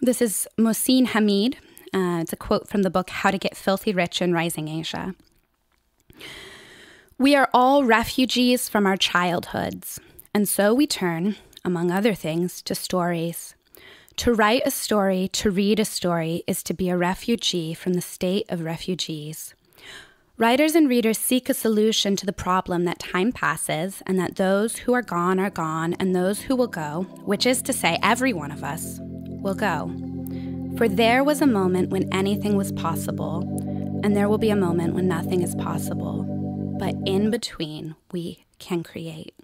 This is Mohsin Hamid. Uh, it's a quote from the book How to Get Filthy Rich in Rising Asia. We are all refugees from our childhoods, and so we turn, among other things, to stories. To write a story, to read a story, is to be a refugee from the state of refugees. Writers and readers seek a solution to the problem that time passes and that those who are gone are gone and those who will go, which is to say, every one of us, will go. For there was a moment when anything was possible, and there will be a moment when nothing is possible. But in between, we can create.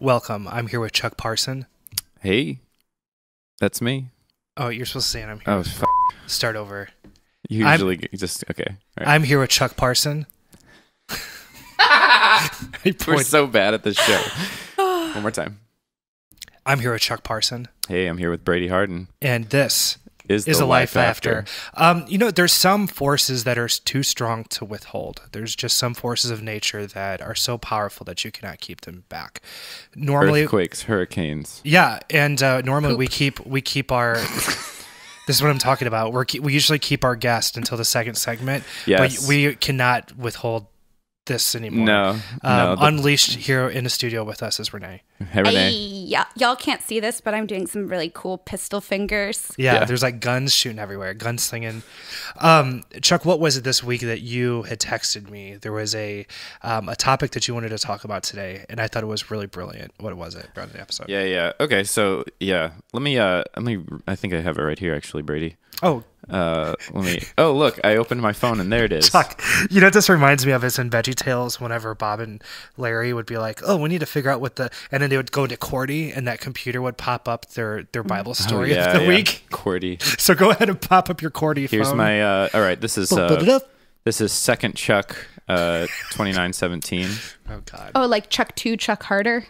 Welcome. I'm here with Chuck Parson. Hey, that's me. Oh, you're supposed to say it. I'm here. Oh, f- Start over. you I'm- usually just okay. Right. I'm here with Chuck Parson. We're so bad at this show. One more time. I'm here with Chuck Parson, Hey, I'm here with Brady Harden. and this Is is the a life after. Um, you know, there's some forces that are too strong to withhold. There's just some forces of nature that are so powerful that you cannot keep them back. Normally, Earthquakes, hurricanes. Yeah, and uh, normally we keep we keep our. this is what I'm talking about. We're, we usually keep our guest until the second segment, Yes. but we cannot withhold this anymore. No, Um, no. the- unleashed here in the studio with us is Renee. hey, Renee. Ay, yeah, y'all can't see this, but I'm doing some really cool pistol fingers. Yeah, Yeah. there's like guns shooting everywhere, guns slinging. Um, Chuck, what was it this week that you had texted me? There was a um, a topic that you wanted to talk about today, and I thought it was really brilliant. What was it? Brought the episode. Yeah, yeah. Okay, so yeah, let me. Uh, let me. I think I have it right here, actually, Brady. Oh, Uh, let me. Oh, look, I opened my phone and there it is. Chuck, you know what this reminds me of is in Veggie Tales whenever Bob and Larry would be like, "Oh, we need to figure out what the," and then they would go to Qwerty, and that computer would pop up their their Bible Oh, story yeah, of the yeah. week. Qwerty. So go ahead and pop up your Qwerty Here's phone. my. Uh, all right, this is. Uh, this is second Chuck. Uh, twenty nine seventeen. Oh God. Oh, like Chuck 2, Chuck Harder?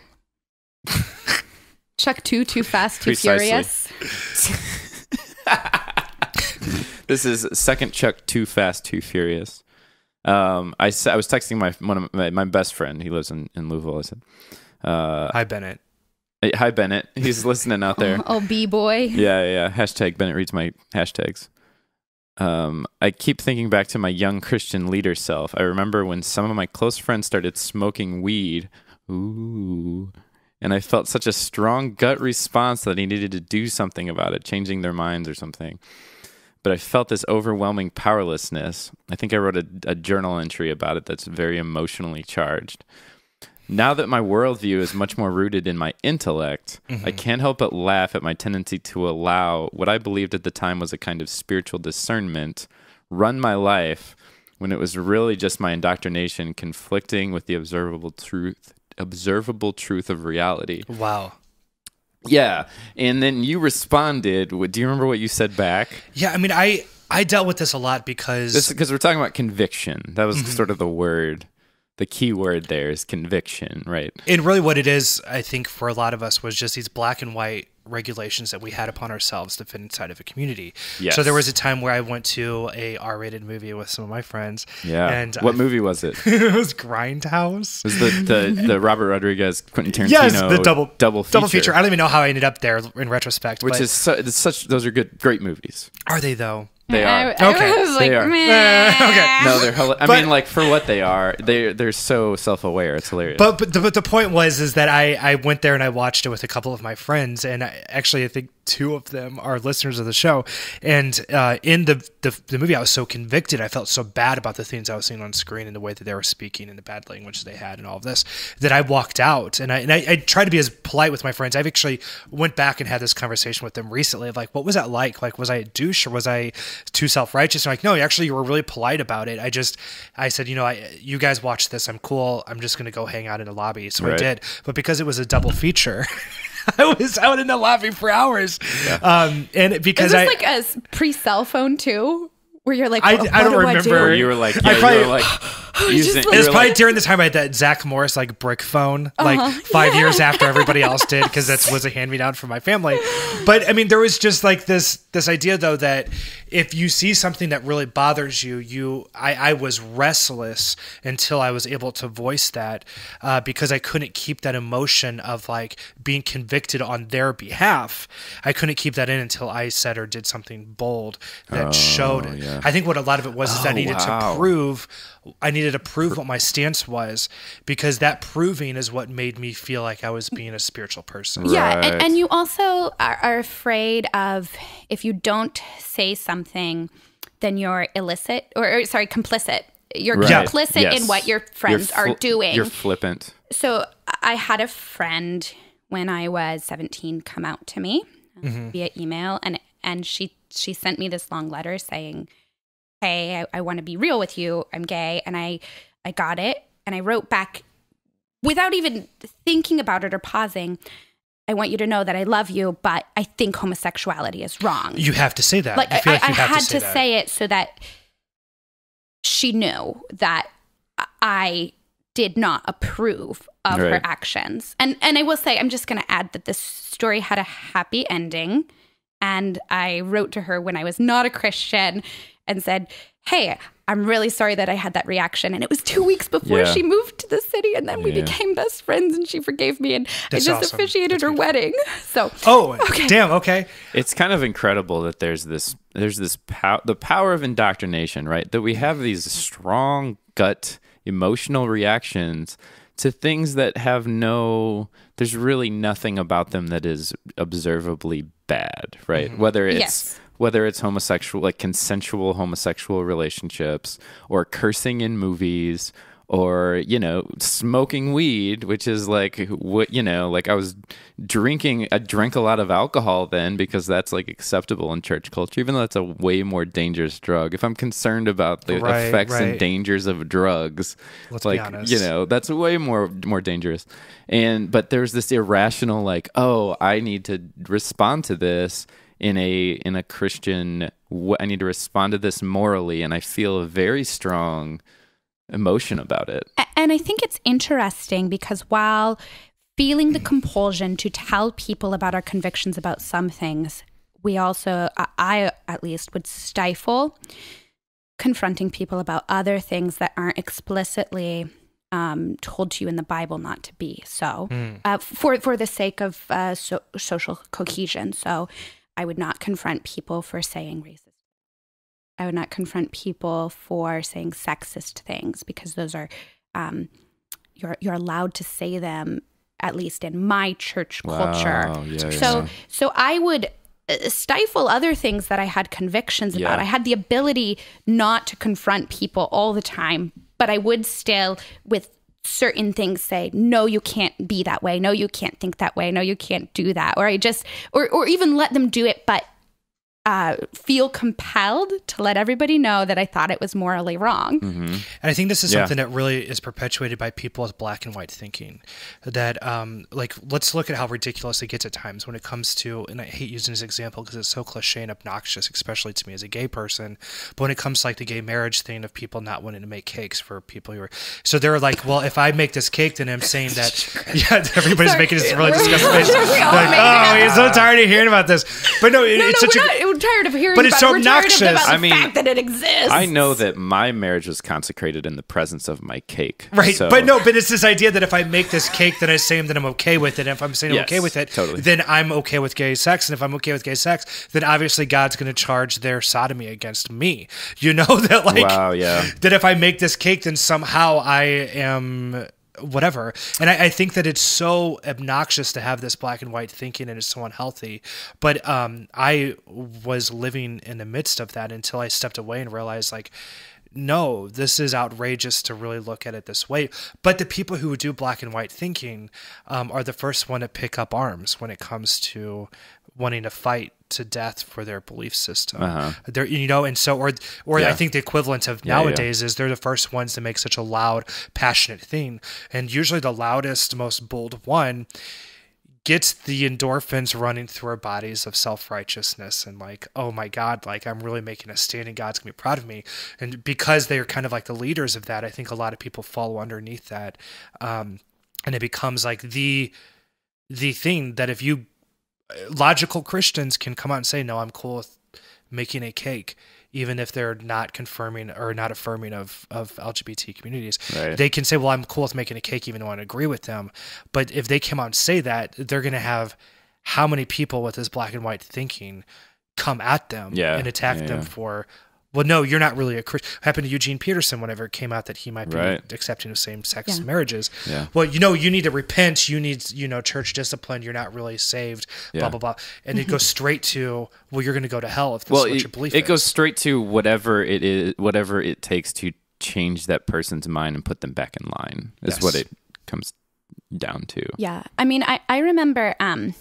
Chuck 2, Too Fast, Too Precisely. Furious? This is second Chuck Too Fast, Too Furious. Um, I, s- I was texting my one of my, my best friend. He lives in, in Louisville. I said, uh, Hi Bennett. "Hi Bennett." He's listening out there. Oh, B-boy. Yeah, yeah. yeah. Hashtag Bennett reads my hashtags. Um, I keep thinking back to my young Christian leader self. I remember when some of my close friends started smoking weed. Ooh. And I felt such a strong gut response that I needed to do something about it, changing their minds or something. But I felt this overwhelming powerlessness. I think I wrote a, a journal entry about it that's very emotionally charged. Now that my worldview is much more rooted in my intellect, I mm-hmm. can't help but laugh at my tendency to allow what I believed at the time was a kind of spiritual discernment run my life when it was really just my indoctrination conflicting with the observable truth observable truth of reality. Wow. Yeah. And then you responded, do you remember what you said back? Yeah, I mean, I I dealt with this a lot because because we're talking about conviction. That was Mm-hmm. sort of the word. The key word there is conviction, right? and really what it is, I think, for a lot of us was just these black and white regulations that we had upon ourselves to fit inside of a community. Yes. So there was a time where I went to a R-rated movie with some of my friends. Yeah. And what I- movie was it? it was Grindhouse. It was the, the, the Robert Rodriguez Quentin Tarantino Yes, the double double feature, double feature. I don't even know how I ended up there in retrospect. which is su- such those are good great movies. are they though? They are. I Okay. was like, They are. meh. okay. No, they're. Hel- I But- mean, like for what they are, they they're so self aware. It's hilarious. But but the, but the point was is that I I went there and I watched it with a couple of my friends and I, actually I think two of them are listeners of the show. And uh, in the, the the movie I was so convicted. I felt so bad about the things I was seeing on screen and the way that they were speaking and the bad language they had and all of this that I walked out. And I and I, I tried to be as polite with my friends. I've actually went back and had this conversation with them recently of like what was that like? Like was I a douche or was I too self righteous like no actually you were really polite about it. I just I said you know I you guys watch this. I'm cool. I'm just gonna go hang out in the lobby. So I did. But because it was a double feature I was out in the lobby for hours um and Is because this I like a pre cell phone too? Where you're like, I- "What- I don't what do remember. do?" You were like, I probably- you were like using. like- It was probably during the time I had that Zach Morris like brick phone, like Uh-huh. five years after everybody else did, because that was a hand me down from my family. But I mean, there was just like this this idea though that if you see something that really bothers you, you I, I was restless until I was able to voice that uh, because I couldn't keep that emotion of like being convicted on their behalf. I couldn't keep that in until I said or did something bold that showed it. yeah. I think what a lot of it was is I Oh, needed wow. to prove I needed to prove what my stance was because that proving is what made me feel like I was being a spiritual person. Yeah, and, and you also are, are afraid of if you don't say something, then you're illicit or, or sorry, complicit. You're Right. Complicit Yes. in what your You're friends are doing. You're flippant. so I had a friend when I was 17 come out to me uh, via email and and she she sent me this long letter saying, "Hey, I, I want to be real with you. I'm gay." And I I got it and I wrote back without even thinking about it or pausing. I want you to know that I love you, but I think homosexuality is wrong You have to say that. like I feel I, you I have had to say to that. say it so that she knew that I did not approve of her actions. And and I will say I'm just going to add that this story had a happy ending and I wrote to her when I was not a Christian and said, "Hey, I'm really sorry that I had that reaction." And it was 2 weeks before Yeah. she moved to the city and then we Yeah. became best friends and she forgave me and That's I just awesome. officiated That's her beautiful. wedding. So Oh, Okay. damn. Okay. It's kind of incredible that there's this there's this pow- the power of indoctrination, right? That we have these strong gut emotional reactions to things that have no there's really nothing about them that is observably bad, right? Mm-hmm. Whether it's Yes. Whether it's homosexual like consensual homosexual relationships or cursing in movies or you know smoking weed which is like what you know like i was drinking i drank a lot of alcohol then because that's like acceptable in church culture even though that's a way more dangerous drug. If i'm concerned about the Right, effects right. and dangers of drugs Let's like you know that's way more more dangerous. And but there's this irrational like oh i need to respond to this in a in a christian w- i need to respond to this morally and i feel a very strong emotion about it. And I think it's interesting because while feeling the compulsion to tell people about our convictions about some things, we also, I- I at least, would stifle confronting people about other things that aren't explicitly um, told to you in the Bible not to be. So, uh, for for the sake of uh, so, social cohesion. So, I would not confront people for saying racist. I would not confront people for saying sexist things because those are um, you're you're allowed to say them at least in my church culture. Wow, yeah, so yeah. so I would uh, stifle other things that I had convictions about. Yeah. I had the ability not to confront people all the time, but I would still with certain things say no you can't be that way. No you can't think that way. No you can't do that. Or i just or or even let them do it but uh, feel compelled to let everybody know that I thought it was morally wrong. And I think this is Yeah. something that really is perpetuated by people with black and white thinking. That, um, like, let's look at how ridiculous it gets at times when it comes to, and I hate using this example because it's so cliche and obnoxious, especially to me as a gay person. But when it comes to like the gay marriage thing of people not wanting to make cakes for people who are, so they're like, well, if I make this cake, then I'm saying that, yeah, everybody's Sorry. making this really disgusting face. Like, oh, it. he's so tired of hearing about this. But no, it, No, it's no, such we're a. not. We're tired of hearing But it's about so it. Tired of obnoxious. about the I mean, fact that it exists. I know that my marriage was consecrated in the presence of my cake. Right, So- but no, but it's this idea that if I make this cake, then I say that I'm okay with it. And if I'm saying I'm okay with it, totally. then I'm okay with gay sex. And if I'm okay with gay sex, then obviously God's going to charge their sodomy against me. You know that, like, Wow, yeah. that if I make this cake, then somehow I am whatever. And I, I think that it's so obnoxious to have this black and white thinking and it's so unhealthy. But um, I was living in the midst of that until I stepped away and realized, like, no, this is outrageous to really look at it this way. But the people who do black and white thinking um, are the first one to pick up arms when it comes to wanting to fight to death for their belief system. Uh-huh. They're, you know, and so, or, or I think the equivalent of Yeah, yeah. nowadays is they're the first ones to make such a loud, passionate thing. And usually the loudest, most bold one gets the endorphins running through our bodies of self-righteousness and like oh my god like i'm really making a stand and god's gonna be proud of me and because they're kind of like the leaders of that i think a lot of people follow underneath that um, and it becomes like the the thing that if you logical christians can come out and say no i'm cool with making a cake even if they're not confirming or not affirming of, of LGBT communities. Right. They can say, well, I'm cool with making a cake even though I don't agree with them. But if they come out and say that, they're going to have how many people with this black and white thinking come at them Yeah, and attack yeah, them yeah. for, well, no, you're not really a Christian. Happened to Eugene Peterson whenever it came out that he might be Right. accepting of same sex Yeah. marriages. Yeah. Well, you know, you need to repent. You need, you know, church discipline. You're not really saved. Blah Yeah. blah blah. And it goes straight to, well, you're going to go to hell if this well, is what it, your belief it is. goes straight to whatever it is, whatever it takes to change that person's mind and put them back in line. Is Yes. what it comes down to. Yeah. I mean, I, I remember um,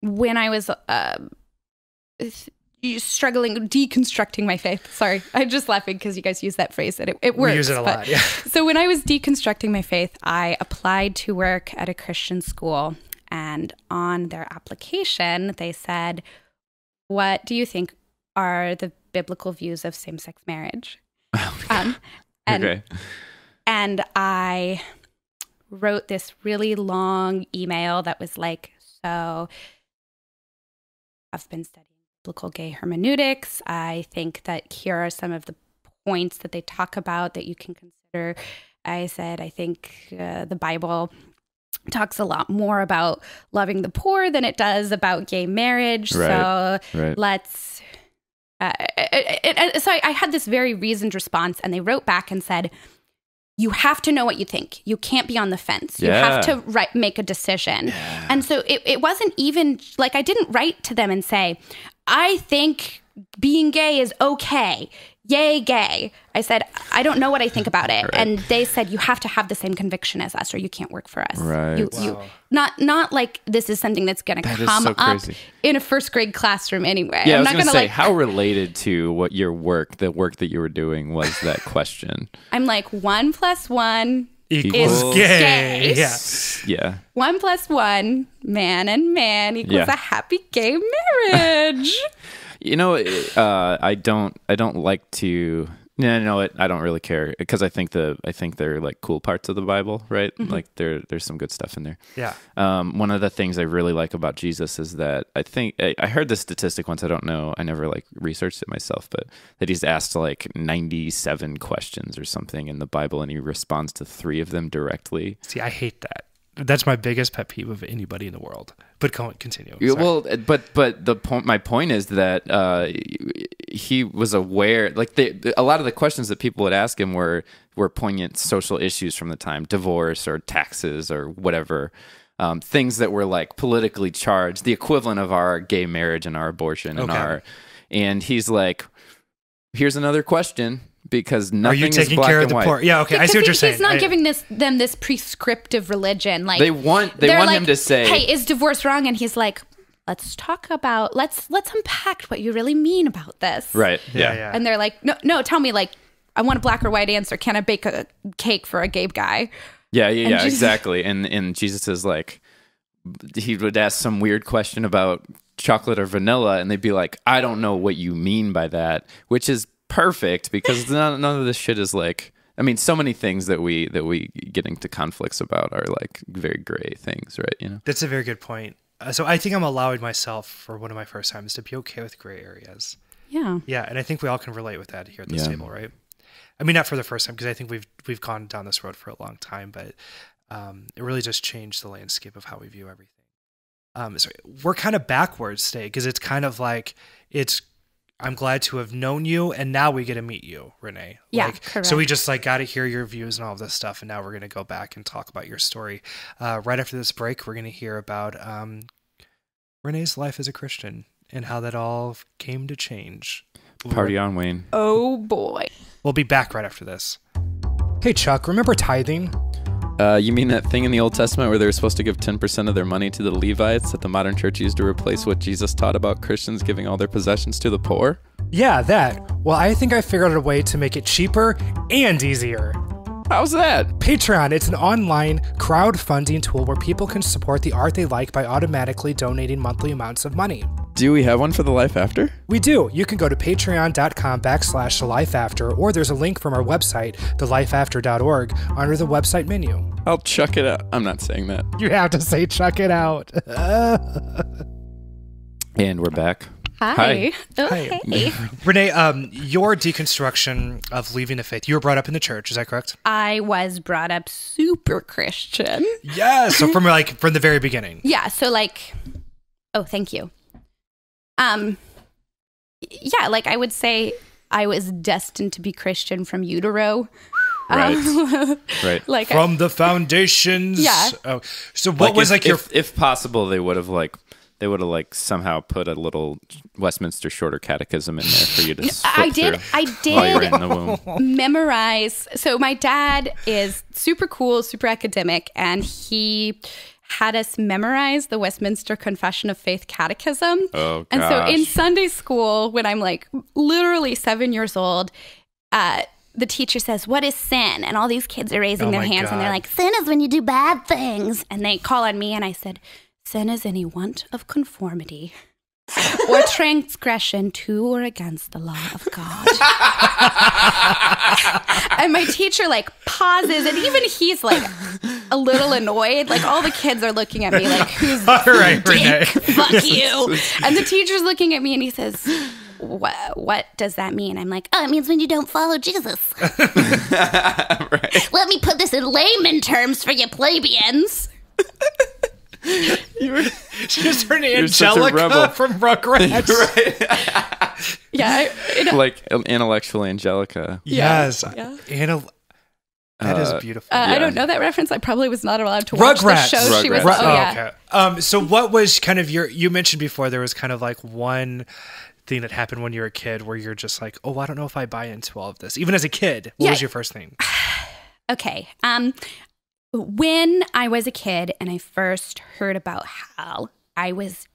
when I was uh, th- struggling, deconstructing my faith. Sorry. I'm just laughing because you guys use that phrase and it, it works. we use it a but- lot. Yeah. So when I was deconstructing my faith, I applied to work at a Christian school. And on their application, they said, What do you think are the biblical views of same sex marriage? Um, and okay. and I wrote this really long email that was like, so I've been studying biblical gay hermeneutics. I think that here are some of the points that they talk about that you can consider. I said, I think uh, the Bible talks a lot more about loving the poor than it does about gay marriage. So Right. Right. let's uh, it, it, it- so I, I had this very reasoned response and they wrote back and said you have to know what you think you can't be on the fence you have to write, make a decision and so it, it wasn't even like i didn't write to them and say i think being gay is okay. Yay gay. I said i don't know what i think about it. And they said you have to have the same conviction as us or you can't work for us. Right. you, you not not like this is something that's going to That is come so up crazy. in a first grade classroom anyway. Yeah, i'm I was not gonna gonna say like how related to what your work, the work that you were doing, was that question. i'm like one plus one Equals Equals gay. gay. Yeah. Yeah. one plus one man and man equals Yeah. a happy gay marriage You know, uh, I don't. I don't like to. No, no, it, I don't really care because I think the I think they're like cool parts of the Bible, right? Like there, there's some good stuff in there. Yeah. Um, one of the things I really like about Jesus is that I think I, I heard this statistic once. I don't know. I never like researched it myself, but that he's asked like 97 questions or something in the Bible, and he responds to three of them directly. See, I hate that. That's my biggest pet peeve of anybody in the world. But continue. Sorry. Well, but but the point, my point is that uh, he was aware. Like the, a lot of the questions that people would ask him were were poignant social issues from the time, divorce or taxes or whatever. Um, things that were like politically charged, the equivalent of our gay marriage and our abortion and Okay. our. And he's like, "Here's another question because Are nothing you is taking black care of and the white." poor? Yeah, okay. I see what Because you're he- saying. He's not I- giving this them this prescriptive religion. Like They want they they're want like, him to say, "Hey, is divorce wrong?" And he's like, "Let's talk about let's let's unpack what you really mean about this." right, Yeah, yeah. And they're like, "No, no, tell me like." I want a black or white answer. Can I bake a cake for a gay guy? Yeah, yeah, And yeah, Jesus- exactly. And and Jesus is like, he would ask some weird question about chocolate or vanilla, and they'd be like, I don't know what you mean by that, which is perfect because none, none of this shit is like. I mean, so many things that we that we get into conflicts about are like very gray things, right? You know. That's a very good point. Uh, so I think I'm allowing myself for one of my first times to be okay with gray areas. Yeah. Yeah, and I think we all can relate with that here at this Yeah. table, right? I mean, not for the first time because I think we've we've gone down this road for a long time, but um, it really just changed the landscape of how we view everything. Um, so we're kind of backwards today because it's kind of like it's. I'm glad to have known you, and now we get to meet you, Renee. Yeah, like, correct. So we just like got to hear your views and all of this stuff, and now we're gonna go back and talk about your story. Uh, right after this break, we're gonna hear about um, Renee's life as a Christian and how that all came to change. Party on, Wayne. Oh boy. We'll be back right after this. Hey, Chuck, remember tithing? Uh, you mean that thing in the Old Testament where they were supposed to give 10% of their money to the Levites that the modern church used to replace what Jesus taught about Christians giving all their possessions to the poor? Yeah, that. Well, I think I figured out a way to make it cheaper and easier. How's that? Patreon, it's an online crowdfunding tool where people can support the art they like by automatically donating monthly amounts of money. Do we have one for the life after? We do. You can go to patreon.com backslash the life after, or there's a link from our website, thelifeafter.org, under the website menu. I'll chuck it out. I'm not saying that. You have to say chuck it out. And we're back. Hi. Oh, Hi. hey. Renee, um, your deconstruction of leaving the faith, you were brought up in the church, is that correct? I was brought up super Christian. Yeah. So from like from the very beginning. Yeah, so like oh, thank you. Um yeah, like I would say I was destined to be Christian from utero. Right. Um, Right. like From the foundations. Yeah. Oh, so what was if, like your if, if possible they would have like they would have like somehow put a little Westminster Shorter Catechism in there for you to I flip did I while you were did in the womb. memorize. So my dad is super cool, super academic, and he had us memorize the Westminster Confession of Faith Catechism. Oh, and so in. Sunday school, when I'm like literally seven years old, uh, the teacher says, "What is sin?" And all these kids are raising Oh their my hands, and they're like, "Sin is when you do bad things." And they call on me, and I said, "Sin is any want of conformity." or transgression to or against the law of God. and my teacher like pauses and even he's like a little annoyed. Like all the kids are looking at me like who's All right, Renee. dick? Fuck you. And the teacher's looking at me and he says, what, what does that mean? I'm like, oh, it means when you don't follow Jesus. Let me put this in layman terms for you plebeians. She's her You're such a Angelica from Rugrats. Yeah. I, it- like intellectual Angelica. Yes. Yeah. Anna, that is Uh, beautiful. uh, I don't know that reference. I probably was not allowed to watch Rugrats. the show. She was. Rugrats. Oh, Ru- yeah. okay. Um, so what was kind of your you mentioned before there was kind of like one thing that happened when you were a kid where you're just like, Oh, I don't know if I buy into all of this. Even as a kid. What Yeah. was your first thing? Okay. Um, when I was a kid and I first heard about hell, I was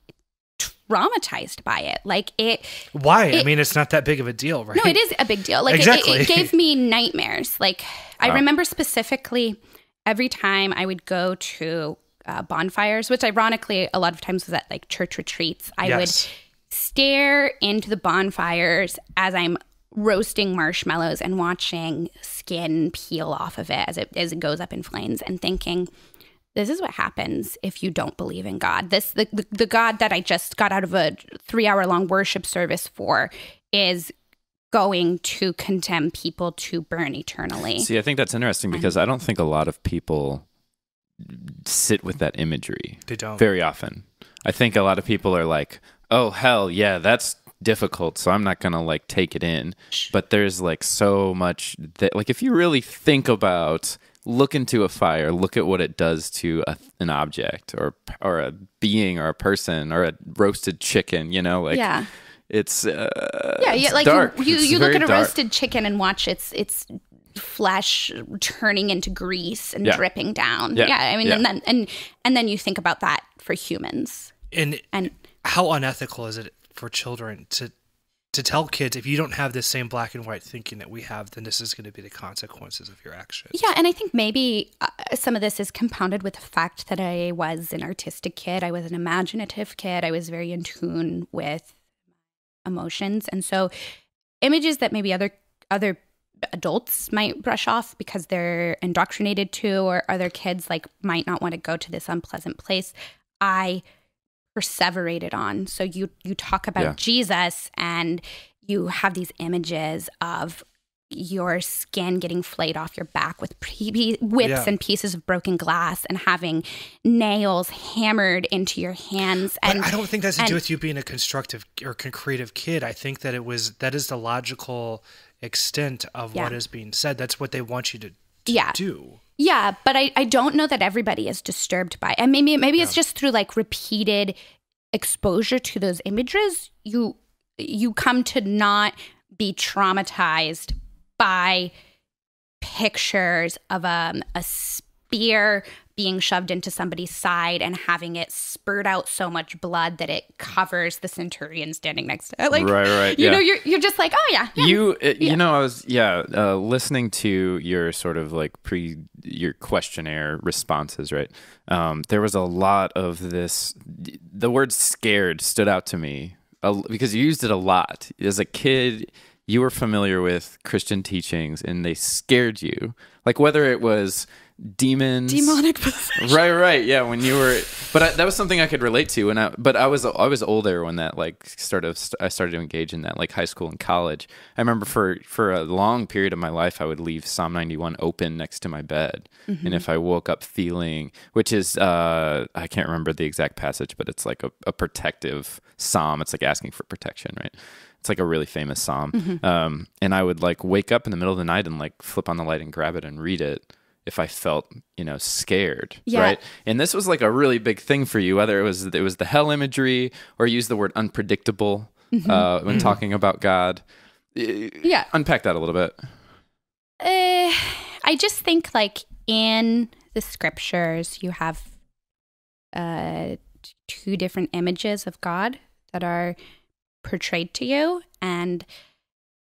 traumatized by it. Like it. Why? I mean it's not that big of a deal, right? No, it is a big deal. Like it- Exactly. it, it gave me nightmares. Like I Wow. remember specifically every time I would go to uh, bonfires, which ironically a lot of times was at like church retreats. I would stare into the bonfires as I'm roasting marshmallows and watching skin peel off of it as it as it goes up in flames and thinking this is what happens if you don't believe in God. This the, the, the God that I just got out of a 3-hour long worship service for is going to condemn people to burn eternally. See, I think that's interesting because um, I don't think a lot of people sit with that imagery They don't. very often. I think a lot of people are like, "Oh hell, yeah, that's difficult, so I'm not going to like take it in." But there's like so much that like if you really think about look into a fire, look at what it does to a, an object or or a being or a person or a roasted chicken, you know, like yeah. it's uh, Yeah, yeah, it's like dark. you you, you look at a dark. roasted chicken and watch its its flesh turning into grease and Yeah. dripping down. Yeah, Yeah, I mean yeah. and then and and then you think about that for humans. And And how unethical is it for children to to tell kids if you don't have this same black and white thinking that we have, then this is going to be the consequences of your actions. Yeah, and I think maybe uh, some of this is compounded with the fact that I was an artistic kid. I was an imaginative kid. I was very in tune with emotions, and so images that maybe other other adults might brush off because they're indoctrinated to, or other kids like might not want to go to this unpleasant place. I perseverated on. So you you talk about Yeah. Jesus and you have these images of your skin getting flayed off your back with pre- whips Yeah. and pieces of broken glass and having nails hammered into your hands But and I don't think that's to do with you being a constructive or creative kid. I think that it was that is the logical extent of what Yeah. is being said. That's what they want you to, to Yeah. do. Yeah, but I, I don't know that everybody is disturbed by it. And maybe maybe it's just through like repeated exposure to those images, you you come to not be traumatized by pictures of um, a spear being shoved into somebody's side and having it spurt out so much blood that it covers the centurion standing next to it. Like, Right, right, You yeah. know, you're you're just like, oh yeah, yeah. you uh, you know i was yeah uh, listening to your sort of like pre your questionnaire responses right um there was a lot of this the word scared stood out to me uh, because you used it a lot as a kid you were familiar with christian teachings and they scared you like whether it was demons. Demonic possession. right right. Yeah when you were but I, that was something i could relate to and i but i was i was older when that like sort started i started to engage in that like high school and college. I remember for for a long period of my life i would leave psalm 91 open next to my bed. And if i woke up feeling which is uh i can't remember the exact passage but it's like a, a protective psalm. It's like asking for protection right? It's like a really famous psalm. Um and i would like wake up in the middle of the night and like flip on the light and grab it and read it if I felt, you know, scared, Yeah. right? And this was like a really big thing for you, whether it was it was the hell imagery or use the word unpredictable uh, when talking about God. Yeah. Unpack that a little bit. Uh, I just think like in the scriptures you have uh two different images of God that are portrayed to you and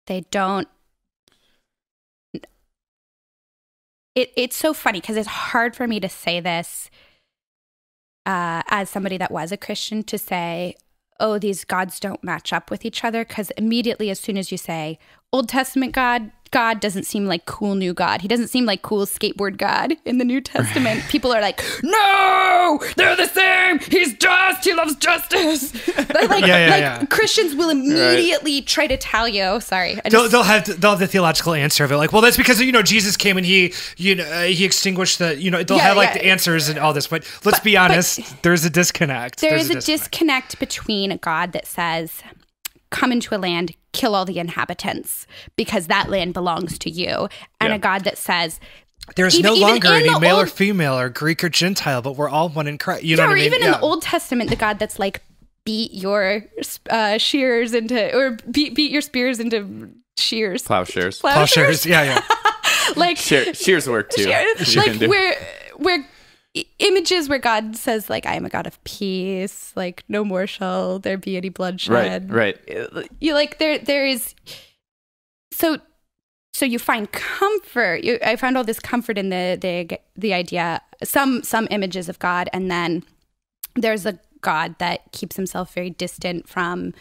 they don't it it's so funny because it's hard for me to say this uh, as somebody that was a Christian to say, oh, these gods don't match up with each other. Because immediately, as soon as you say Old Testament God, God doesn't seem like cool new God. He doesn't seem like cool skateboard God in the New Testament. People are like, no, they're the same. He's just. He loves justice. They're like, Yeah, yeah, like yeah. Christians will immediately try to tell you. Sorry, I They'll, just, they'll have they'll have the theological answer of it, like, well, that's because you know Jesus came and he you know uh, he extinguished the you know they'll Yeah, have like yeah. the answers and all this, but let's be but- honest, there's a disconnect. There There's is a disconnect between a God that says, come into a land, kill all the inhabitants because that land belongs to you, and Yeah. a God that says, There's even- no longer any the male or female or Greek or Gentile, but we're all one in Christ. You know yeah, what or I mean? even in the Old Testament, the God that's like, beat your uh, shears into, or beat, beat your spears into shears. Plowshares. Plowshares. Yeah, yeah. Like, Shear, shears work too. shears. Like can do. where, where i- images where God says, like, I am a God of peace, like, no more shall there be any bloodshed. Right, right. you like there there is so so you find comfort you, i found all this comfort in the the the idea some some images of god and then there's a god that keeps himself very distant from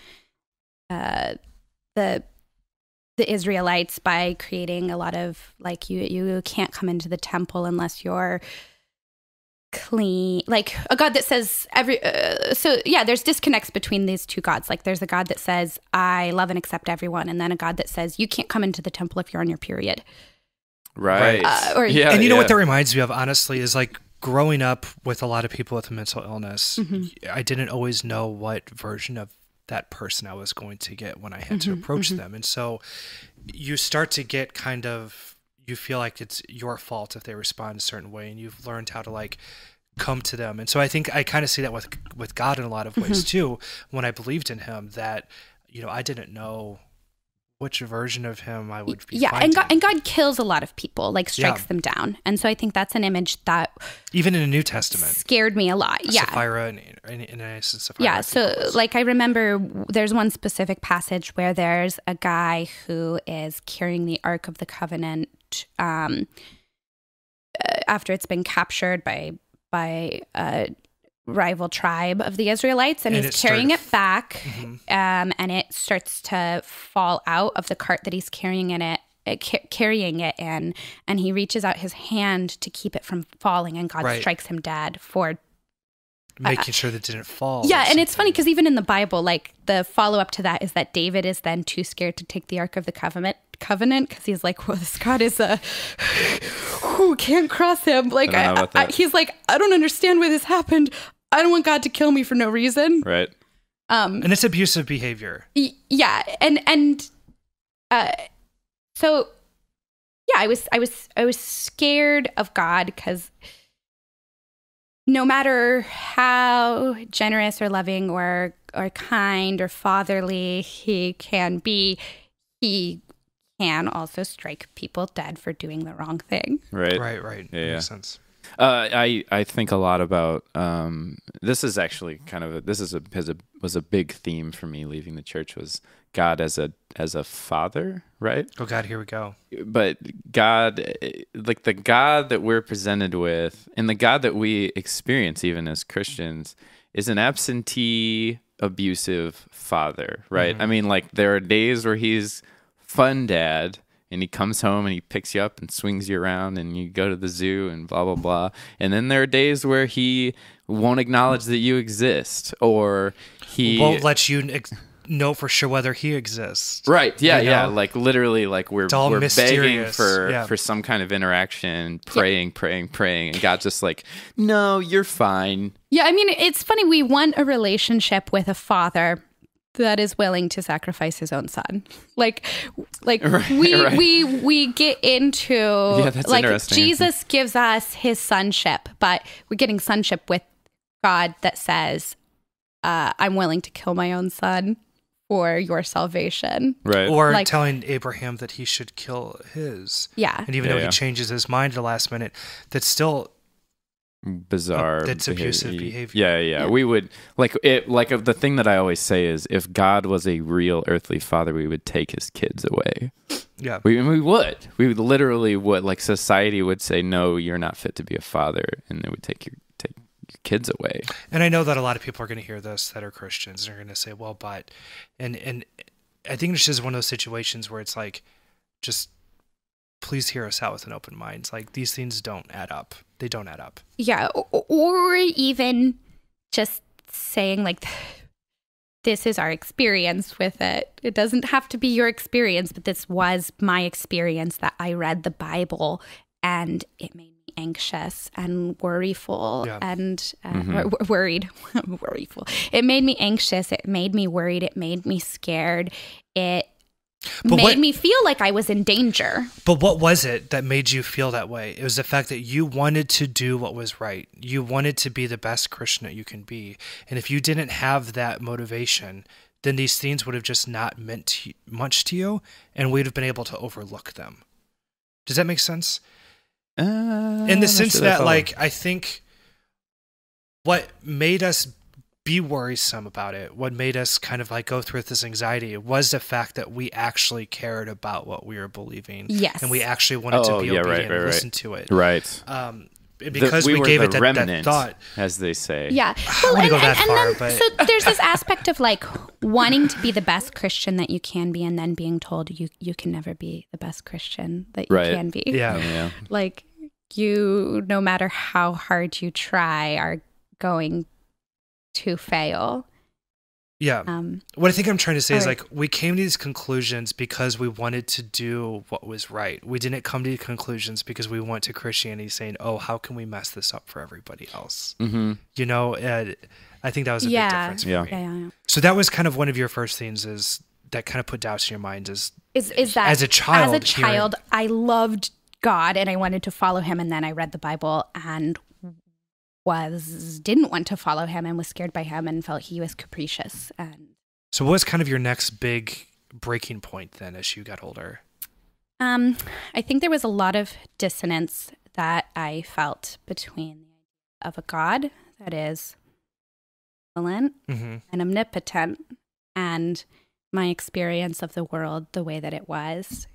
uh the the israelites by creating a lot of like you you can't come into the temple unless you're clean like a god that says every uh, so yeah there's disconnects between these two gods like there's a god that says i love and accept everyone and then a god that says you can't come into the temple if you're on your period Right. Uh, or- yeah, and you know yeah. what that reminds me of, honestly, is like growing up with a lot of people with a mental illness. Mm-hmm. I didn't always know what version of that person I was going to get when I had Mm-hmm, to approach them, and so you start to get kind of you feel like it's your fault if they respond a certain way, and you've learned how to like come to them. And so I think I kind of see that with with God in a lot of Mm-hmm. ways too. When I believed in Him, that you know I didn't know which version of Him I would be. yeah and god, and god kills a lot of people like strikes Yeah. them down and so i think that's an image that even in the New Testament. scared me a lot yeah Sapphira and, and, and and Sapphira. Yeah, so was. like I remember there's one specific passage where there's a guy who is carrying the Ark of the Covenant um, uh, after it's been captured by by a rival tribe of the Israelites, and, And he's it carrying started- it back, Mhm. um, and it starts to fall out of the cart that he's carrying in it. uh, ca- carrying it in and he reaches out his hand to keep it from falling and god Right. strikes him dead for making sure that it didn't fall. yeah, and it's funny because even in the Bible, like the follow up to that is that David is then too scared to take the Ark of the Covenant covenant because he's like, well, this God is a who can't cross him. Like, I I- I- he's like, I don't understand why this happened. I don't want God to kill me for no reason. Right. Um, and it's abusive behavior. y- yeah, and and uh, so yeah, I was I was I was scared of God because no matter how generous or loving or or kind or fatherly he can be, he can also strike people dead for doing the wrong thing. Right. Right, right. Yeah, yeah. Makes sense. Uh, I I think a lot about um, this is actually kind of a, this is a, has a was a big theme for me leaving the church was God as a as a father, right? Oh God, here we go. But God, like the God that we're presented with, and the God that we experience even as Christians, is an absentee, abusive father, right? I mean, like there are days where he's fun dad and he comes home and he picks you up and swings you around and you go to the zoo and blah blah blah and then there are days where he won't acknowledge that you exist or he Won't let you ex- know for sure whether he exists. right yeah you yeah know? like literally like we're, all we're begging for yeah. for some kind of interaction praying praying praying and god just like no you're fine Yeah, I mean, it's funny. We want a relationship with a father that is willing to sacrifice his own son. Like, like Right, we right. we we get into that's like interesting. Jesus gives us his sonship, but we're getting sonship with God that says, uh, "I'm willing to kill my own son for your salvation." right Or Like- telling Abraham that he should kill his. Yeah, And even Yeah, though yeah. he changes his mind at the last minute, that's still bizarre that's abusive behavior. yeah, yeah we would like it like the thing that i always say is if god was a real earthly father we would take his kids away. Yeah. we, we would. We would literally would like society would say no you're not fit to be a father and they would take your take your kids away. And I know that a lot of people are going to hear this that are Christians and are going to say, "Well, but," and and I think it's just one of those situations where it's like, just please hear us out with an open mind. It's like these things don't add up. They don't add up. yeah, o- or even just saying like. This is our experience with it. It doesn't have to be your experience, but this was my experience that I read the Bible and it made me anxious and worryful Yeah. and uh, wor- wor- worried. worryful. It made me anxious. It made me worried. It made me scared. It But made what- me feel like I was in danger. But what was it that made you feel that way? It was the fact that you wanted to do what was right. You wanted to be the best Christian that you can be. And if you didn't have that motivation, then these things would have just not meant to, much to you and we'd have been able to overlook them. Does that make sense? uh, in the sense that like i think what made us be worrisome about it what made us kind of like go through this anxiety was the fact that we actually cared about what we were believing Yes. and we actually wanted Oh, to be yeah, obedient right, and right, right. listen to it right um The- because we, gave it that, that remnant, thought as they say Yeah. I wouldn't go that far, but- so there's this aspect of like wanting to be the best Christian that you can be, and then being told you you can never be the best Christian that you Right. can be. yeah yeah Like you, no matter how hard you try, are going to fail. yeah Um, what I think I'm trying to say is Alright. like we came to these conclusions because we wanted to do what was right. We didn't come to these conclusions because we went to Christianity saying, "Oh, how can we mess this up for everybody else?" mm-hmm. You know, uh, I think that was a big difference for Yeah. me. yeah, yeah, yeah. So that was kind of one of your first things is that kind of put doubts in your mind is Is is that As a child, As a hearing- child, I loved God and I wanted to follow Him, and then I read the Bible and was didn't want to follow Him and was scared by Him and felt He was capricious and. so what was kind of your next big breaking point then as you got older? Um, I think there was a lot of dissonance that I felt between the idea of a God that is benevolent Mm-hmm. and omnipotent and my experience of the world the way that it was.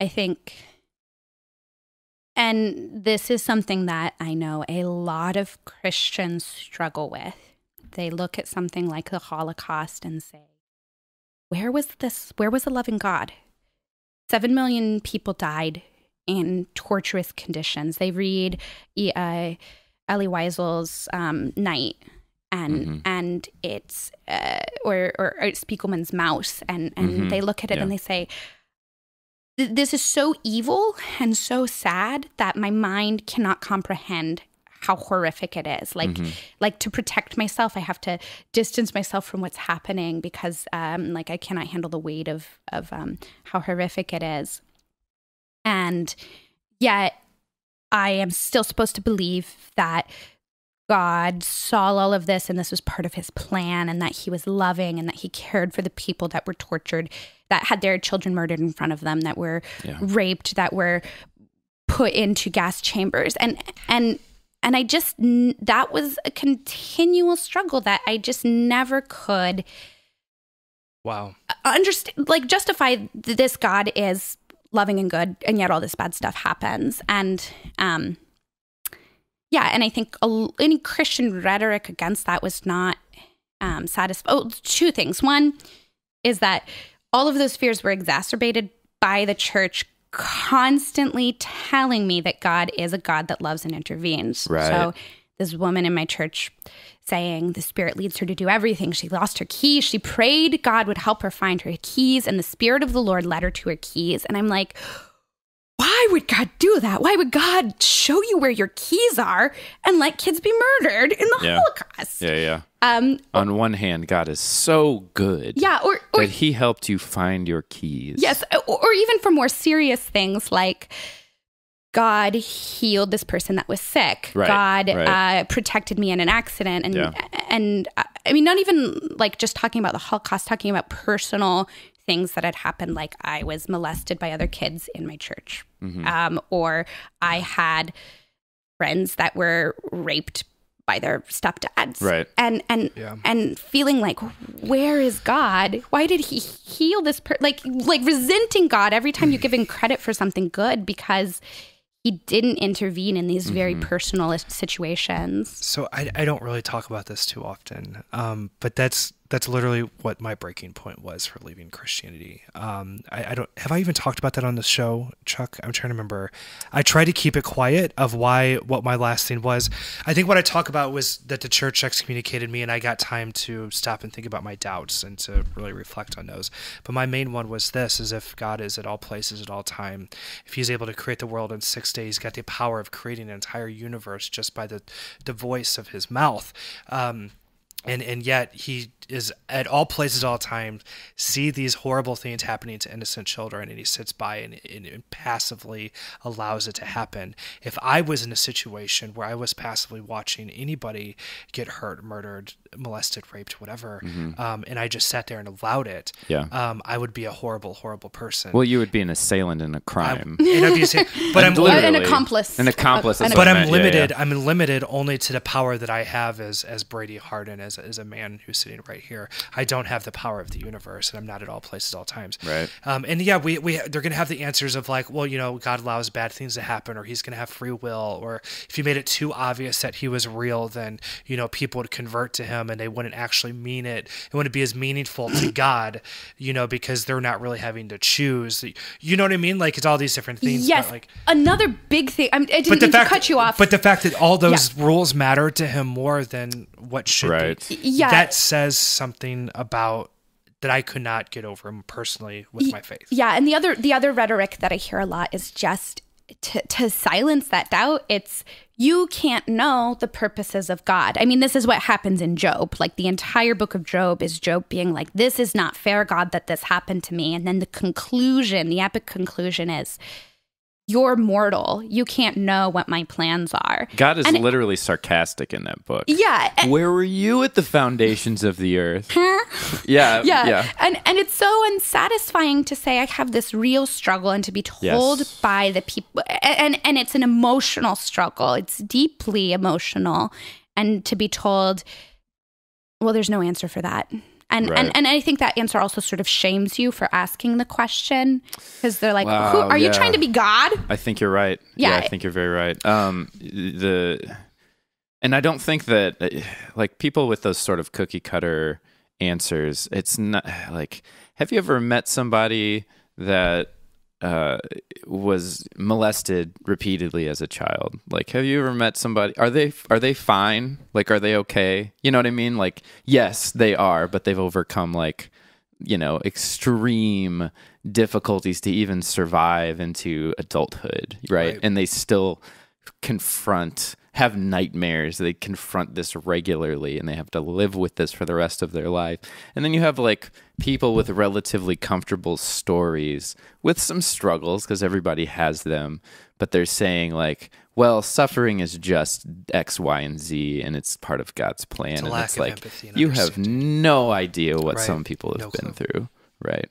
I think, and this is something that I know a lot of Christians struggle with. They look at something like the Holocaust and say, where was this? Where was the loving God? Seven million people died in torturous conditions. They read E- uh, Elie Wiesel's um, Night, and Mhm. and it's uh, or, or Spiegelman's Mouse, and and Mhm. they look at it Yeah. and they say, "Th- "This is so evil and so sad that my mind cannot comprehend." how horrific it is like Mhm. like to protect myself i have to distance myself from what's happening because um like i cannot handle the weight of of um how horrific it is and yet i am still supposed to believe that god saw all of this and this was part of his plan and that he was loving and that he cared for the people that were tortured that had their children murdered in front of them that were Yeah. raped that were put into gas chambers. And and and I just that was a continual struggle that I just never could wow. understand like justify this God is loving and good and yet all this bad stuff happens. And um yeah and I think a, any Christian rhetoric against that was not um satisfied oh two things. One is that all of those fears were exacerbated by the church constantly telling me that God is a God that loves and intervenes. Right. So this woman in my church saying the spirit leads her to do everything. She lost her keys. She prayed God would help her find her keys, and the spirit of the Lord led her to her keys. And I'm like, why would God do that? Why would God show you where your keys are and let kids be murdered in the Yeah. Holocaust? Yeah, yeah. Um, On one hand, God is so good yeah, or, or that He helped you find your keys. Yes, or, or even for more serious things like God healed this person that was sick. Right, God right. Uh, protected me in an accident, and Yeah. and uh, I mean, not even like just talking about the Holocaust, talking about personal things that had happened, like I was molested by other kids in my church, Mm-hmm. um, or I had friends that were raped by their stepdads, Right. And and Yeah. and feeling like, where is God? Why did He heal this? Per-? Like like resenting God every time you give Him credit for something good because He didn't intervene in these very personal situations. So I, I don't really talk about this too often, um, but that's that's literally what my breaking point was for leaving Christianity. Um, I, I don't have I even talked about that on the show, Chuck. I'm trying to remember. I tried to keep it quiet of why what my last thing was. I think what I talk about was that the church excommunicated me, and I got time to stop and think about my doubts and to really reflect on those. But my main one was this: is if God is at all places at all time, if He's able to create the world in six days, got the power of creating an entire universe just by the the voice of His mouth. Um, and and yet he is at all places all times see these horrible things happening to innocent children and he sits by and, and, and passively allows it to happen. If i was in a situation where i was passively watching anybody get hurt murdered molested raped whatever um, and i just sat there and allowed it Yeah. um, i would be a horrible horrible person Well, you would be an assailant in a crime. and I'd be but i'm Literally. An accomplice. An accomplice. An but I I'm meant. Yeah, limited. yeah. I'm limited only to the power that I have as as Brady Harden, as as a man who's sitting right here. I don't have the power of the universe, and I'm not at all places, all times. Right. Um, and yeah, we we they're gonna have the answers of like, well, you know, God allows bad things to happen, or He's gonna have free will, or if you made it too obvious that He was real, then you know people would convert to Him, and they wouldn't actually mean it. It wouldn't be as meaningful to God, you know, because they're not really having to choose. You know what I mean? Like it's all these different things. yes, But like. another big thing. I'm, I didn't But the mean fact, to cut you off. But the fact that all those rules matter to him more than what should Right. be, Yeah. that says something about that I could not get over him personally with my faith. Yeah, and the other the other rhetoric that I hear a lot is just to to silence that doubt. It's you can't know the purposes of God. I mean, this is what happens in Job. Like the entire book of Job is Job being like, "This is not fair, God, that this happened to me." And then the conclusion, the epic conclusion is, "You're mortal. You can't know what my plans are." God is And- literally sarcastic in that book. Yeah, and- Where were you at the foundations of the earth? yeah, yeah. yeah. And and it's so unsatisfying to say I have this real struggle and to be told Yes. by the people and and it's an emotional struggle. It's deeply emotional and to be told well there's no answer for that. And, Right. and and I think that answer also sort of shames you for asking the question because they're like, Wow, Who, "Are you trying to be God?" I think you're right. Yeah. I think you're very right. Um, the and I don't think that like people with those sort of cookie cutter answers. It's not like have you ever met somebody that uh, was molested repeatedly as a child? Like, have you ever met somebody? Are they are they fine? Like, are they okay? You know what I mean? Like, yes, they are, but they've overcome like you know extreme difficulties to even survive into adulthood right, Right. and they still confront have nightmares they confront this regularly and they have to live with this for the rest of their life and then you have like people with relatively comfortable stories with some struggles because everybody has them but they're saying like well suffering is just x y and z and it's part of god's plan a and lack it's of like empathy and you have no idea what Right. some people have No been clue. through right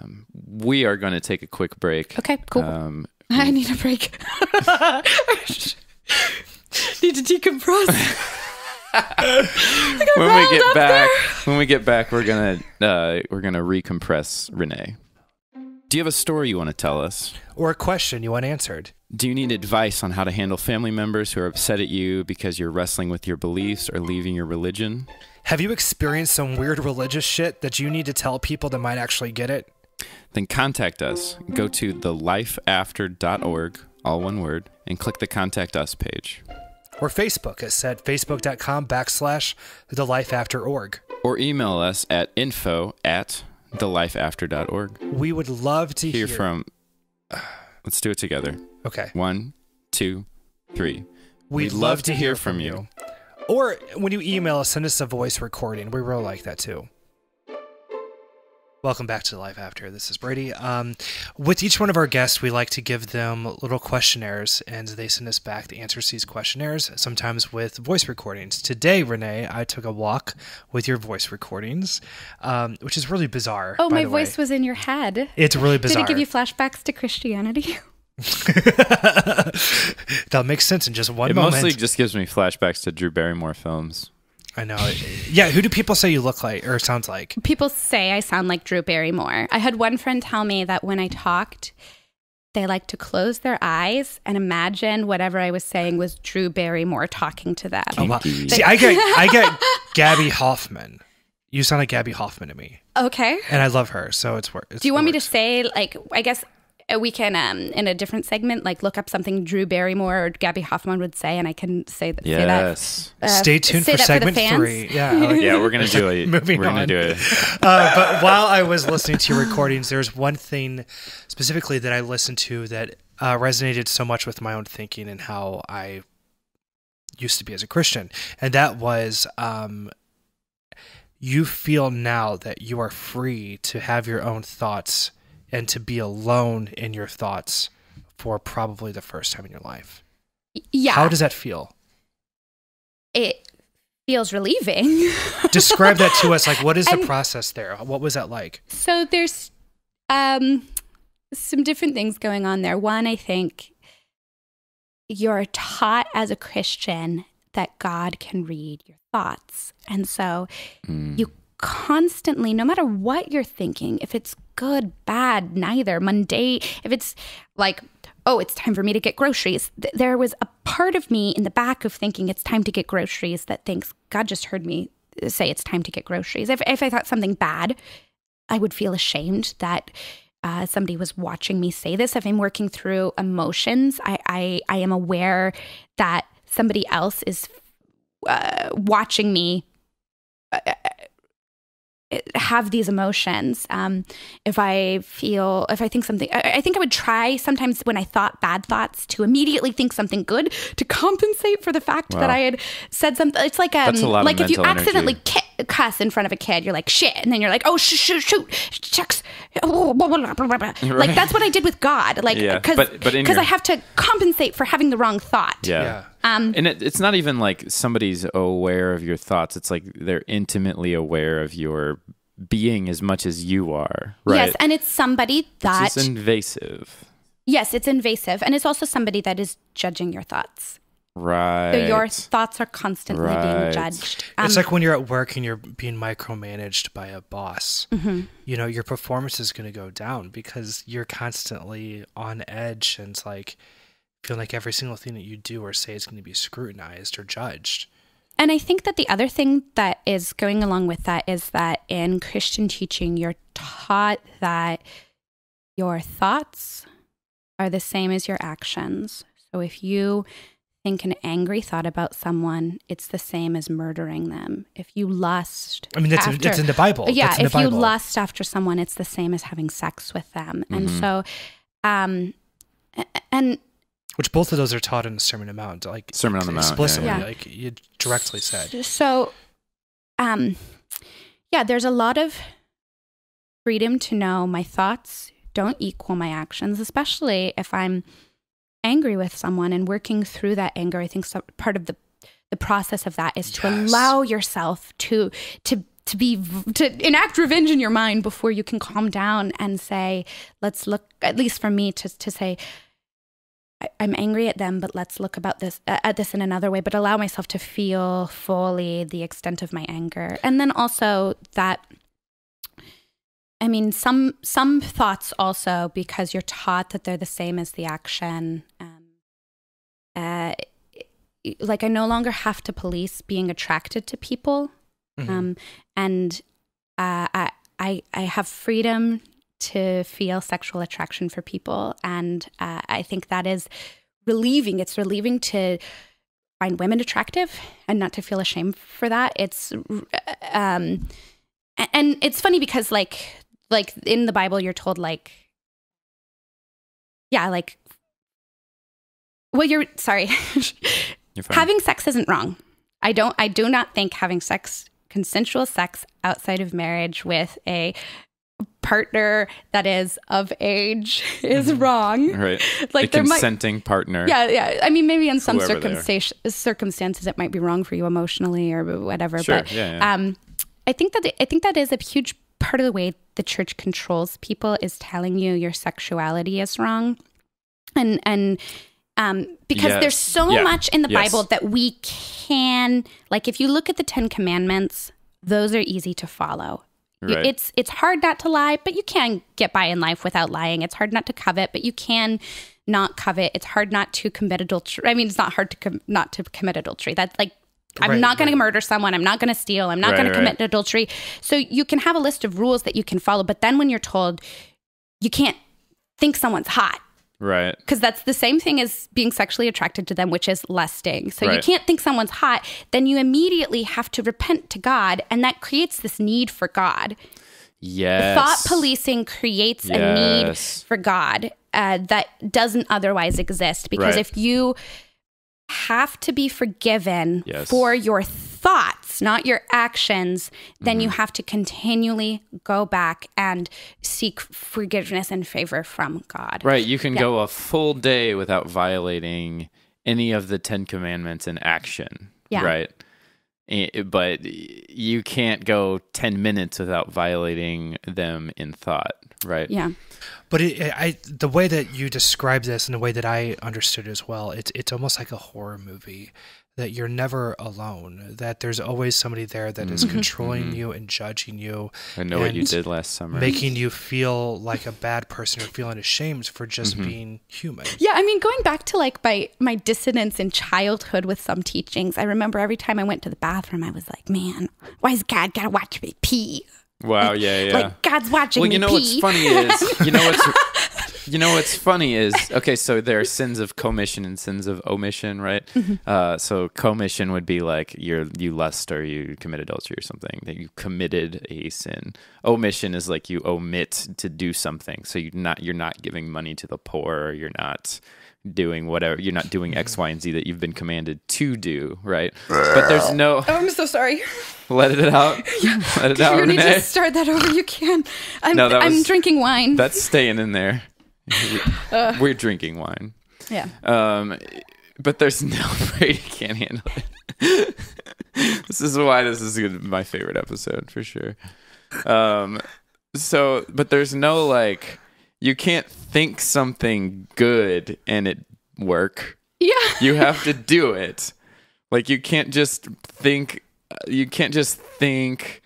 um, we are going to take a quick break Okay, cool. um, I need a break. need to decompress. when we get up back, when we get back, we're gonna uh, we're gonna recompress Renee. Do you have a story you want to tell us? Or a question you want answered. Do you need advice on how to handle family members who are upset at you because you're wrestling with your beliefs or leaving your religion? Have you experienced some weird religious shit that you need to tell people that might actually get it? Then contact us. Go to thelifeafter.org, all one word, and click the contact us page. Or Facebook us at facebook.com backslash the life after org. Or email us at info at thelifeafter.org. We would love to Hear hear, from. Let's do it together. Okay. One, two, three. We'd, love to hear from you. Or when you email us, send us a voice recording. We really like that too. Welcome back to Life After. This is Brady. Um, with each one of our guests, we like to give them little questionnaires, and they send us back the answers to these questionnaires, sometimes with voice recordings. Today, Renee, I took a walk with your voice recordings, um, which is really bizarre. Oh, by my the way. voice was in your head. It's really bizarre. Did it give you flashbacks to Christianity? that makes sense in just one It moment. mostly just gives me flashbacks to Drew Barrymore films. I know. Yeah, who do people say you look like or sounds like? People say I sound like Drew Barrymore. I had one friend tell me that when I talked, they like to close their eyes and imagine whatever I was saying was Drew Barrymore talking to them. Oh, wow. See, I get I get Gaby Hoffmann. You sound like Gaby Hoffmann to me, Okay. and I love her. So it's worth. Do you want me to say like I guess we can um in a different segment like look up something Drew Barrymore or Gaby Hoffmann would say and I can say that say that. Yes. uh, Stay tuned say for segment the fans. three? Yeah. Like Yeah, we're gonna do it. Moving we're gonna on. do it. uh, but while I was listening to your recordings, there's one thing specifically that I listened to that uh, resonated so much with my own thinking and how I used to be as a Christian, and that was um, you feel now that you are free to have your own thoughts and to be alone in your thoughts for probably the first time in your life. Yeah. How does that feel? it feels relieving. Describe that to us. Like, what is the And- process there? What was that like? So there's um some different things going on there. One, I think you're taught as a Christian that God can read your thoughts. And so Mm. you constantly, no matter what you're thinking, if it's good, bad, neither, mundane, if it's like, oh, it's time for me to get groceries, th- there was a part of me in the back of thinking it's time to get groceries that thinks God just heard me say it's time to get groceries. If, if I thought something bad, I would feel ashamed that uh, somebody was watching me say this. If I'm working through emotions, I, I, I am aware that somebody else is uh, watching me uh, have these emotions. Um, if I feel, if I think something, I, I think I would try sometimes when I thought bad thoughts to immediately think something good to compensate for the fact that I had said something. It's like um, a like if you accidentally ki- cuss in front of a kid, you're like shit, and then you're like oh shoot shoot shoot shucks. Like that's what I did with God. Like Yeah, because but- but because your- I have to compensate for having the wrong thought. Yeah. Yeah. Um, And it, it's not even like somebody's aware of your thoughts. It's like they're intimately aware of your being as much as you are. Right. Yes, and it's somebody that it's invasive. yes, it's invasive, and it's also somebody that is judging your thoughts. Right. So your thoughts are constantly being Right. judged. it's Um, like when you're at work and you're being micromanaged by a boss. Mm-hmm. You know, your performance is going to go down because you're constantly on edge and it's like feeling like every single thing that you do or say is going to be scrutinized or judged. And I think that the other thing that is going along with that is that in Christian teaching, you're taught that your thoughts are the same as your actions. So if you think an angry thought about someone, it's the same as murdering them. If you lust, I mean, that's after, it's in the Bible. yeah. That's in If the you lust after someone, it's the same as having sex with them. And Mhm. so, um, and which both of those are taught in the Sermon on the Mount, like Sermon on the Mount, yeah, explicitly, yeah. like you directly said. So, um, yeah, there's a lot of freedom to know my thoughts don't equal my actions, especially if I'm angry with someone and working through that anger. I think part of the the process of that is to Yes. allow yourself to to to be to enact revenge in your mind before you can calm down and say let's look at least for me to to say I'm angry at them, but let's look about this at this in another way. But allow myself to feel fully the extent of my anger, and then also that. I mean, some some thoughts also because you're taught that they're the same as the action. Um, uh, like I no longer have to police being attracted to people, Mhm. um, and uh, I I I have freedom to feel sexual attraction for people, and uh, I think that is relieving. It's relieving to find women attractive and not to feel ashamed for that. It's um, and it's funny because like like in the Bible, you're told like yeah, like well, you're sorry. You're having sex isn't wrong. I don't I do not think having sex consensual sex outside of marriage with a partner that is of age is wrong. right. Like a there might consenting partner. yeah, yeah. I mean, maybe in some circumstances, circumstances, it might be wrong for you emotionally or whatever. Sure. But yeah. yeah. um, I think that I think that is a huge part of the way the church controls people is telling you your sexuality is wrong, and and um, because Yes. there's so Yeah. much in the Yes. Bible that we can like. If you look at the Ten Commandments, those are easy to follow. Right. It's it's hard not to lie, but you can get by in life without lying. It's hard not to covet, but you can not covet. It's hard not to commit adultery. I mean, it's not hard to com- not to commit adultery. That's like I'm Right, not going right. to murder someone. I'm not going to steal. I'm not Right, going to commit adultery. So you can have a list of rules that you can follow, but then when you're told you can't think someone's hot right. because that's the same thing as being sexually attracted to them, which is lusting. So you can't think someone's hot, then you immediately have to repent to God, and that creates this need for God. Yes. Thought policing creates a need for God uh, that doesn't otherwise exist because if you have to be forgiven Yes. for your thoughts, not your actions, then Mm-hmm. you have to continually go back and seek forgiveness and favor from God. Right. You can Yeah. go a full day without violating any of the Ten Commandments in action. Yeah. Right. But you can't go 10 minutes without violating them in thought. Right. Yeah. But it, I, the way that you describe this and the way that I understood it as well, it's it's almost like a horror movie. That you're never alone. That there's always somebody there that is controlling you and judging you, I know what you did last summer. making you feel like a bad person or feeling ashamed for just Mm-hmm. being human. Yeah, I mean, going back to like my my dissonance in childhood with some teachings, I remember every time I went to the bathroom, I was like, "Man, why is God gotta watch me pee? Wow. Yeah. Yeah. Like God's watching well, you know pee." what's funny is you know what's you know what's funny is okay. So there are sins of commission and sins of omission, right? Mm-hmm. Uh, so commission would be like you're you lust or you commit adultery or something that you committed a sin. Omission is like you omit to do something. So you not you're not giving money to the poor. Or you're not doing whatever you're not doing X, Y, and Z that you've been commanded to do, right? But there's no Oh, I'm so sorry. let it out. Let it If out, you need to start that over, you can. I'm, No, that I'm was- drinking wine. That's staying in there. We're drinking wine. yeah. Um, but there's no Brady can't handle it. this is why this is my favorite episode for sure. Um, so, but there's no like, you can't think something good and it work. Yeah. You have to do it. Like you can't just think. You can't just think.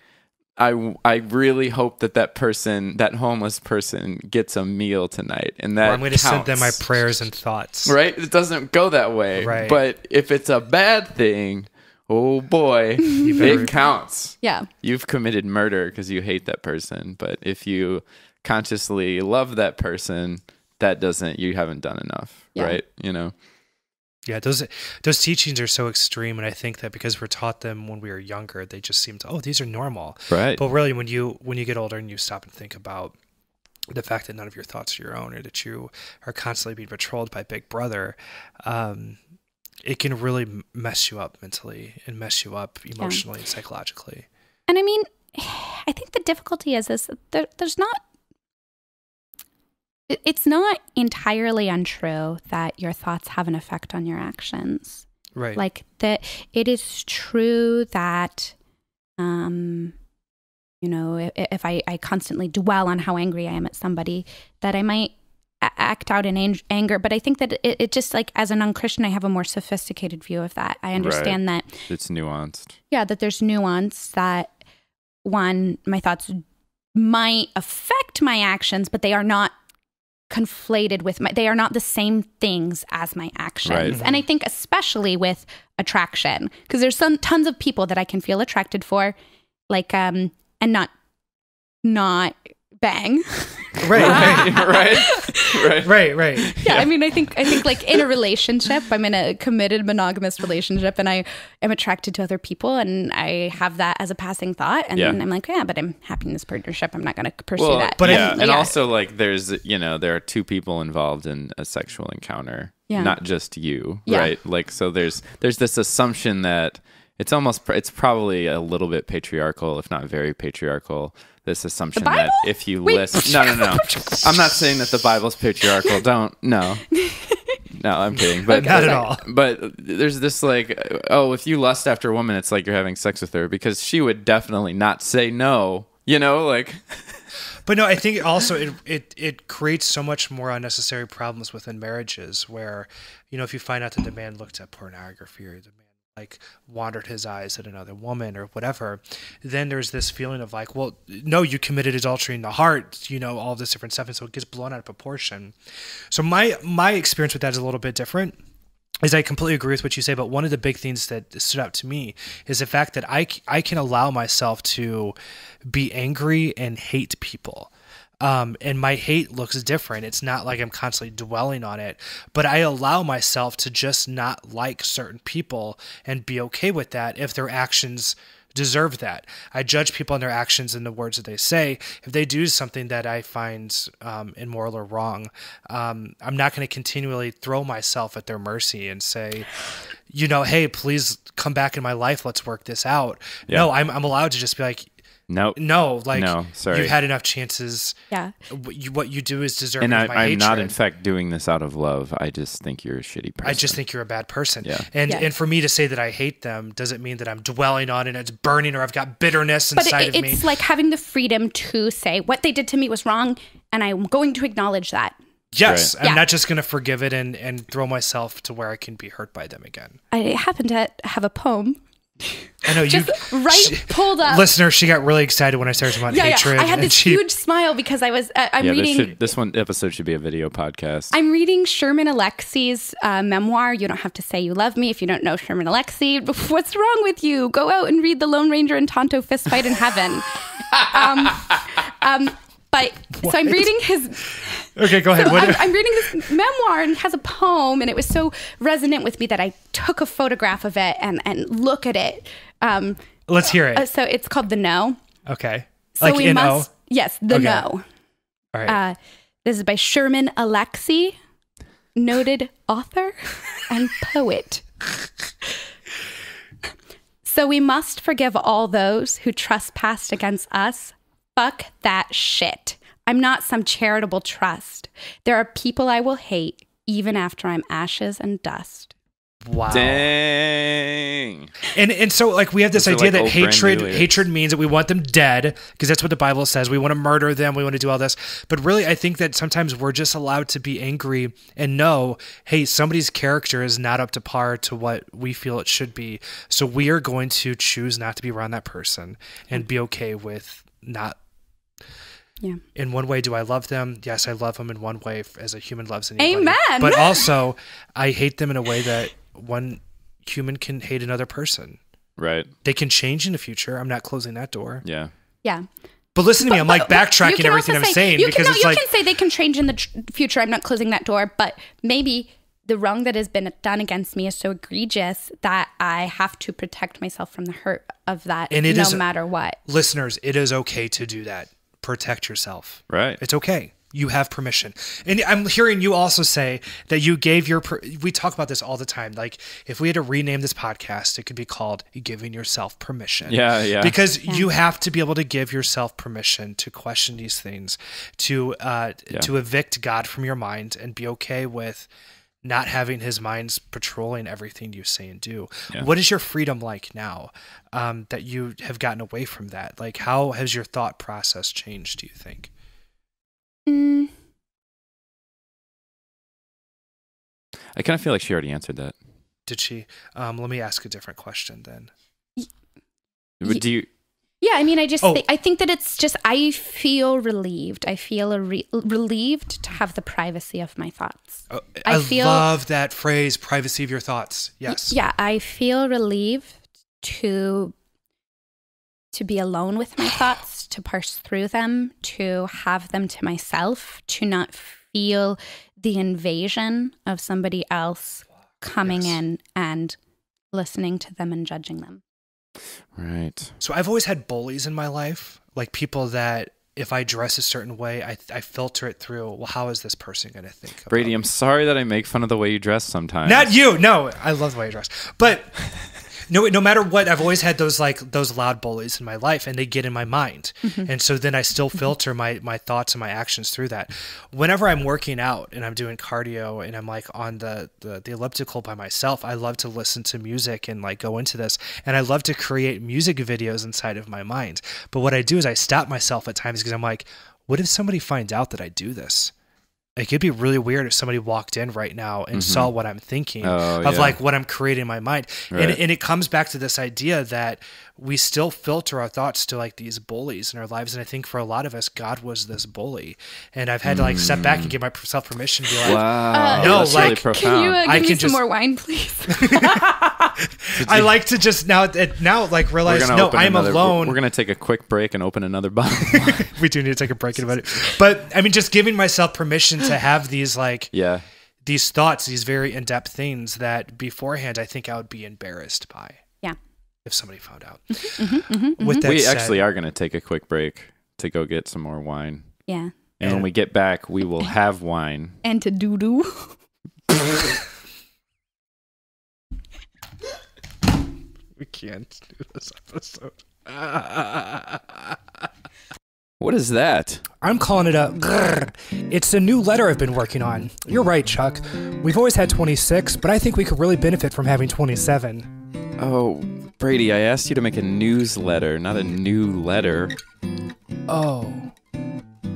I, I really hope that that person, that homeless person, gets a meal tonight, and that Or I'm going to send them my prayers and thoughts. Right? It doesn't go that way. Right. But if it's a bad thing, oh boy, it counts. Yeah. You've committed murder because you hate that person. But if you consciously love that person, that doesn't, you haven't done enough. Yeah. Right? You know? Yeah, those those teachings are so extreme, and I think that because we're taught them when we were younger, they just seem to oh these are normal. Right. But really, when you when you get older and you stop and think about the fact that none of your thoughts are your own, or that you are constantly being patrolled by Big Brother, um, it can really mess you up mentally and mess you up emotionally and psychologically. And I mean, I think the difficulty is is that there, there's not. It- It's not entirely untrue that your thoughts have an effect on your actions. Right. like that it is true that um you know if, if I, I constantly dwell on how angry i am at somebody that i might act out in ang- anger. But I think that it, it just like as a non Christian, I have a more sophisticated view of that. I understand that It's nuanced. yeah, that there's nuance that one, my thoughts might affect my actions, but they are not conflated with my they are not the same things as my actions. Right. And I think especially with attraction, because there's some tons of people that I can feel attracted for, like um and not not bang. Right, right, right. Right. right, right. yeah, I mean, I think I think like in a relationship, I'm in a committed monogamous relationship, and I am attracted to other people, and I have that as a passing thought, and Yeah. I'm like, yeah, but I'm happy in this partnership. I'm not going to pursue Well, that. But yeah, And, and yeah. also like there's you know there are two people involved in a sexual encounter, Yeah. not just you, Yeah. right? Like so there's there's this assumption that it's almost it's probably a little bit patriarchal, if not very patriarchal. This assumption that if you Wait. listen, no, no, no, I'm not saying that the Bible's patriarchal. Don't no. No, I'm kidding. But Not at all. But there's this like, oh, if you lust after a woman, it's like you're having sex with her because she would definitely not say no. You know, like But no, I think also it, it it creates so much more unnecessary problems within marriages where, you know, if you find out that the man looked at pornography or the man like wandered his eyes at another woman or whatever, then there's this feeling of like, well, no, you committed adultery in the heart, you know, all this different stuff, and so it gets blown out of proportion. So my my experience with that is a little bit different is I completely agree with what you say, but one of the big things that stood out to me is the fact that I, I can allow myself to be angry and hate people. Um, and my hate looks different. It's not like I'm constantly dwelling on it, but I allow myself to just not like certain people and be okay with that if their actions deserve that. I judge people on their actions and the words that they say. If they do something that I find um, immoral or wrong, um, I'm not going to continually throw myself at their mercy and say, you know, hey, please come back in my life. Let's work this out. No, I'm, I'm allowed to just be like, nope. no, like No, sorry. you've had enough chances. yeah. What you, what you do is deserving and I, my I'm hatred. not, in fact, doing this out of love. I just think you're a shitty person. I just think you're a bad person. Yeah. And Yeah. and for me to say that I hate them doesn't mean that I'm dwelling on it and it's burning or I've got bitterness But inside it, of me. it's like having the freedom to say what they did to me was wrong, and I'm going to acknowledge that. Yes, Right. I'm Yeah. not just going to forgive it and and throw myself to where I can be hurt by them again. I happen to have a poem I know just you right she- pulled up. listener. She got really excited when I started talking about yeah, hatred. yeah. I had this she, huge smile because I was. Uh, I'm yeah, this, reading. should, this one episode should be a video podcast. I'm reading Sherman Alexie's uh, memoir. You don't have to say you love me if you don't know Sherman Alexie. What's wrong with you? Go out and read The Lone Ranger and Tonto Fistfight in Heaven. um, um, but so I'm reading his. Okay, go ahead. So What- I'm, I'm reading this memoir and he has a poem, and it was so resonant with me that I took a photograph of it and and look at it. Um, Let's hear it. uh, so it's called The No. okay. So like we must. O. Yes, The Okay. No. All right. Uh, this is by Sherman Alexie, noted author and poet. So we must forgive all those who trespassed against us. Fuck that shit. I'm not some charitable trust. There are people I will hate even after I'm ashes and dust. wow. Dang. And and so like we have this Those idea like that hatred hatred means that we want them dead because that's what the Bible says. We want to murder them. We want to do all this. But really, I think that sometimes we're just allowed to be angry and know, hey, somebody's character is not up to par to what we feel it should be. So we are going to choose not to be around that person and be okay with not. Yeah. In one way, do I love them? Yes, I love them in one way as a human loves anybody. Amen. But also, I hate them in a way that one human can hate another person Right. they can change in the future. I'm not closing that door. Yeah. Yeah. But listen to me, I'm like backtracking everything also I'm say- saying you because can, no, it's you like can say they can change in the tr- future. I'm not closing that door, but maybe the wrong that has been done against me is so egregious that I have to protect myself from the hurt of that, And it no is- matter what. listeners, it is okay to do that. Protect yourself. Right. It's okay. You have permission. And I'm hearing you also say that you gave your per- we talk about this all the time. Like if we had to rename this podcast, it could be called giving yourself permission. Yeah, yeah. Because you have to be able to give yourself permission to question these things, to uh Yeah. to evict God from your mind and be okay with not having his mind's patrolling everything you say and do. Yeah. What is your freedom like now um, that you have gotten away from that? Like, how has your thought process changed, do you think? Mm, I kind of feel like she already answered that. Did she? Um, let me ask a different question then. But do you? Yeah, I mean, I just Oh. thi- I think that it's just I feel relieved. I feel a re- relieved to have the privacy of my thoughts. Oh, I I, feel- love that phrase, privacy of your thoughts. Yes. Yeah, I feel relieved to to be alone with my thoughts, to parse through them, to have them to myself, to not feel the invasion of somebody else coming Yes. in and listening to them and judging them. Right. So I've always had bullies in my life, like people that if I dress a certain way, I, I filter it through. Well, how is this person going to think? Brady, me? I'm sorry that I make fun of the way you dress sometimes. Not you. No, I love the way you dress. But no, no matter what, I've always had those like those loud bullies in my life, and they get in my mind, mm-hmm. and so then I still filter my my thoughts and my actions through that. Whenever I'm working out and I'm doing cardio and I'm like on the the, the elliptical by myself, I love to listen to music and like go into this, and I love to create music videos inside of my mind. But what I do is I stop myself at times because I'm like, what if somebody finds out that I do this? It could be really weird if somebody walked in right now and saw mm-hmm. what I'm thinking Oh, of yeah. like what I'm creating in my mind. And, and it comes back to this idea that we still filter our thoughts to like these bullies in our lives. And I think for a lot of us, God was this bully. And I've had to like step back and give myself permission to be like, Wow. No, that's like, really can profound. Can you uh, give I me can some just- more wine, please? I like to just now, now like realize, no, I'm another, alone. We're, we're gonna take a quick break and open another bottle. we do need to take a break in a minute. But I mean, just giving myself permission to have these like, yeah. these thoughts, these very in depth things that beforehand I think I would be embarrassed by. Yeah. If somebody found out. Mm-hmm, mm-hmm, mm-hmm, mm-hmm, With that we said, actually are gonna take a quick break to go get some more wine. yeah. And when we get back, we will have wine. And to doo doo. we can't do this episode. What is that? I'm calling it a grrr. It's a new letter I've been working on. You're right, Chuck. We've always had 26, but I think we could really benefit from having 27. Oh, Brady, I asked you to make a newsletter, not a new letter. Oh.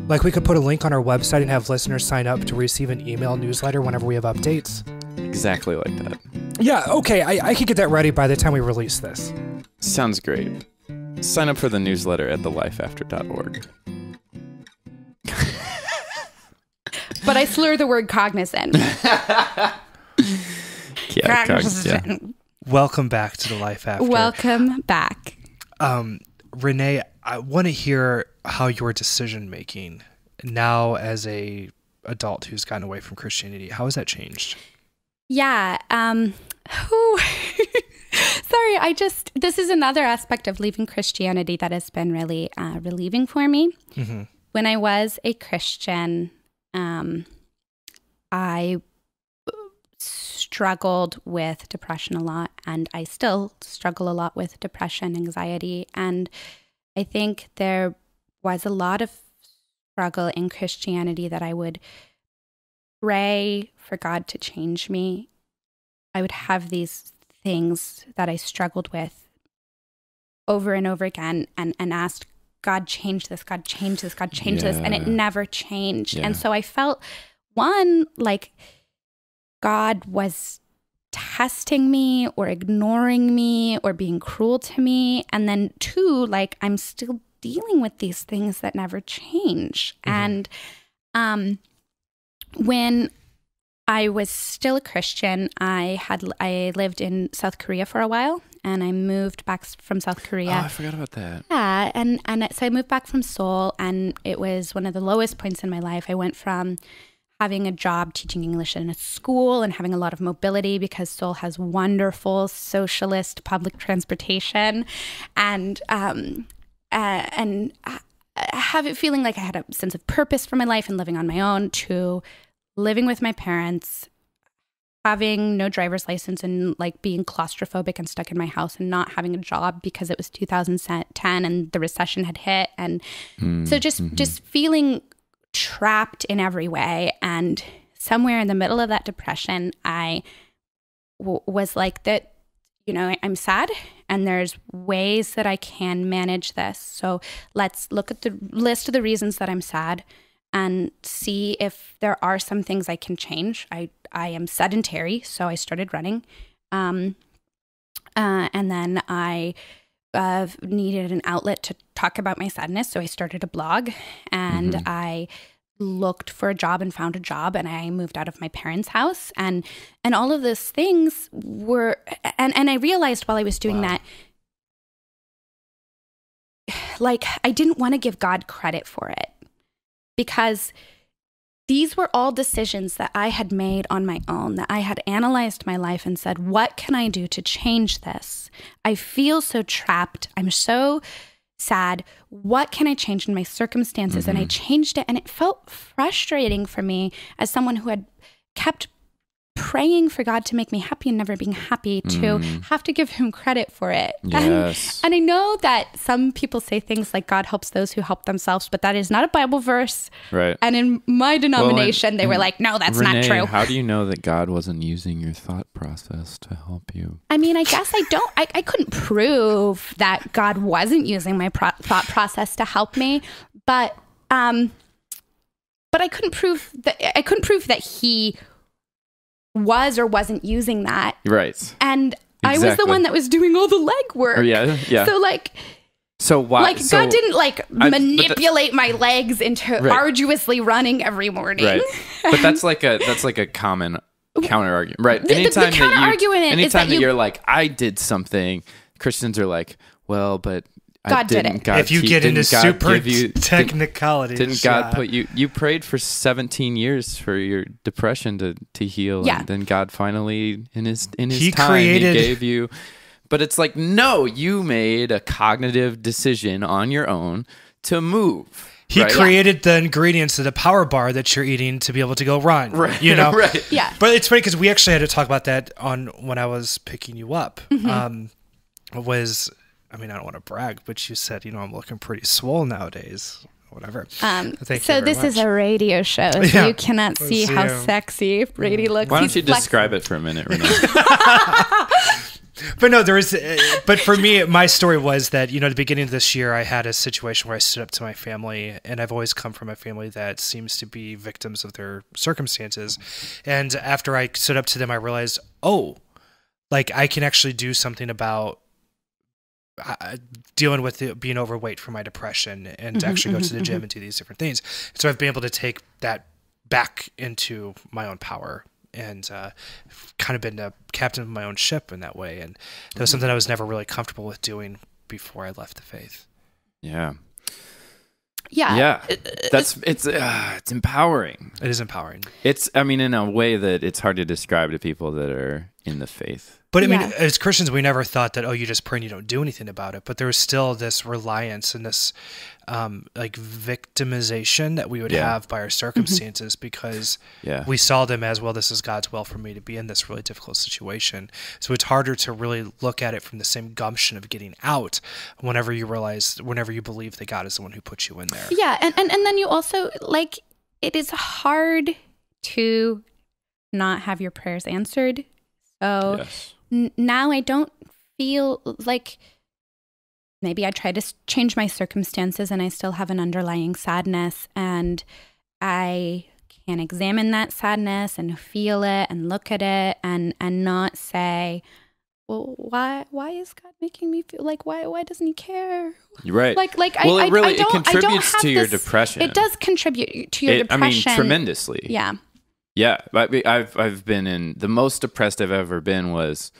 Like we could put a link on our website and have listeners sign up to receive an email newsletter whenever we have updates. Exactly like that. Yeah, okay, I, I could get that ready by the time we release this. Sounds great. Sign up for the newsletter at thelifeafter.org. But I slur the word cognizant. Yeah, cog- yeah. Welcome back to the life after. Welcome back. um, Renee, I want to hear how your decision making now as a adult who's gotten away from Christianity, how has that changed? Yeah. Um, sorry, I just, this is another aspect of leaving Christianity that has been really uh, relieving for me. Mm-hmm. When I was a Christian, um, I struggled with depression a lot, and I still struggle a lot with depression, anxiety. And I think there was a lot of struggle in Christianity that I would pray for God to change me. I would have these things that I struggled with over and over again and, and asked, God, change this, God, change this, God, change this. And it never changed. Yeah. And so I felt, one, like God was testing me or ignoring me or being cruel to me. And then two, like I'm still dealing with these things that never change. And um when I was still a Christian, I had I lived in South Korea for a while and I moved back from South Korea. Oh, I forgot about that. Yeah, and and so I moved back from Seoul, and it was one of the lowest points in my life. I went from having a job teaching English in a school and having a lot of mobility because Seoul has wonderful socialist public transportation, and um, uh, and I have it feeling like I had a sense of purpose for my life and living on my own to living with my parents having no driver's license and like being claustrophobic and stuck in my house and not having a job because it was 2010 and the recession had hit. And so just just feeling trapped in every way. And somewhere in the middle of that depression i w- was like that you know i'm sad and there's ways that i can manage this. So let's look at the list of the reasons that i'm sad and see if there are some things I can change. I I am sedentary, so I started running, um, uh, and then I uh, needed an outlet to talk about my sadness, so I started a blog, and Mhm. I looked for a job and found a job and I moved out of my parents' house and and all of those things were and and I realized while I was doing Wow. that like I didn't want to give God credit for it because these were all decisions that I had made on my own, that I had analyzed my life and said, what can I do to change this? I feel so trapped. I'm so sad. What can I change in my circumstances? And I mm-hmm. changed it. And it felt frustrating for me as someone who had kept praying for God to make me happy and never being happy to have to give him credit for it. Yes. And, and I know that some people say things like God helps those who help themselves, but that is not a Bible verse. Right. And in my denomination, and- they were like, no, that's Renee, not true. How do you know that God wasn't using your thought process to help you? I mean, I guess I don't, I, I couldn't prove that God wasn't using my pro- thought process to help me, but, um, but I couldn't prove that, I couldn't prove that he was or wasn't using that. Right. And I was the one that was doing all the legwork. Or yeah, yeah. So like, So why? like so, God didn't like I- the- manipulate my legs into Right. arduously running every morning. Right. But that's like a that's like a common counter argument, right? The- the- the anytime that you, counter-argument is anytime that that, you- you, are like, I did something, Christians are like, well, but God did didn't it. God if you te- get into God super give you, didn't, technicalities, didn't God put you? You prayed for 17 years for your depression to to heal, Yeah. and then God finally, in his in his He time, created- He gave you. But it's like, no, you made a cognitive decision on your own to move. He right? created the ingredients of the power bar that you're eating to be able to go run. Right. You know. right. Yeah. But it's funny because we actually had to talk about that on when I was picking you up. Mm-hmm. Um, was I mean I don't want to brag, but you said you know I'm looking pretty swole nowadays. Whatever. Um, Thank so this is a radio show. So Yeah. you cannot see how see, um, sexy Brady looks. Why don't He's you flex- describe it for a minute, Renee? But no, there is. Uh, but for me, my story was that you know, at the beginning of this year, I had a situation where I stood up to my family, and I've always come from a family that seems to be victims of their circumstances. And after I stood up to them, I realized, oh, like I can actually do something about uh, dealing with the, being overweight for my depression, and actually go to the gym and do these different things. So I've been able to take that back into my own power and uh, kind of been a captain of my own ship in that way. And that was something I was never really comfortable with doing before I left the faith. yeah. Yeah. Yeah. That's it's uh, it's empowering. It is empowering. It's I mean in a way that it's hard to describe to people that are in the faith. But I mean, Yeah. as Christians, we never thought that, oh, you just pray and you don't do anything about it. But there was still this reliance and this um, like victimization that we would Yeah. have by our circumstances because Yeah. we saw them as, well, this is God's will for me to be in this really difficult situation. So it's harder to really look at it from the same gumption of getting out whenever you realize, whenever you believe that God is the one who put you in there. Yeah, and, and and then you also like it is hard to not have your prayers answered. So yes. N- now I don't feel like maybe I try to change my circumstances and I still have an underlying sadness and I can examine that sadness and feel it and look at it and and not say well why why is God making me feel like why why doesn't he care You're right. like like well, I, it really I, I don't, it contributes I don't have to your this- depression. It does contribute to your It- I mean tremendously. Yeah. Yeah, I've I've been in the most depressed I've ever been was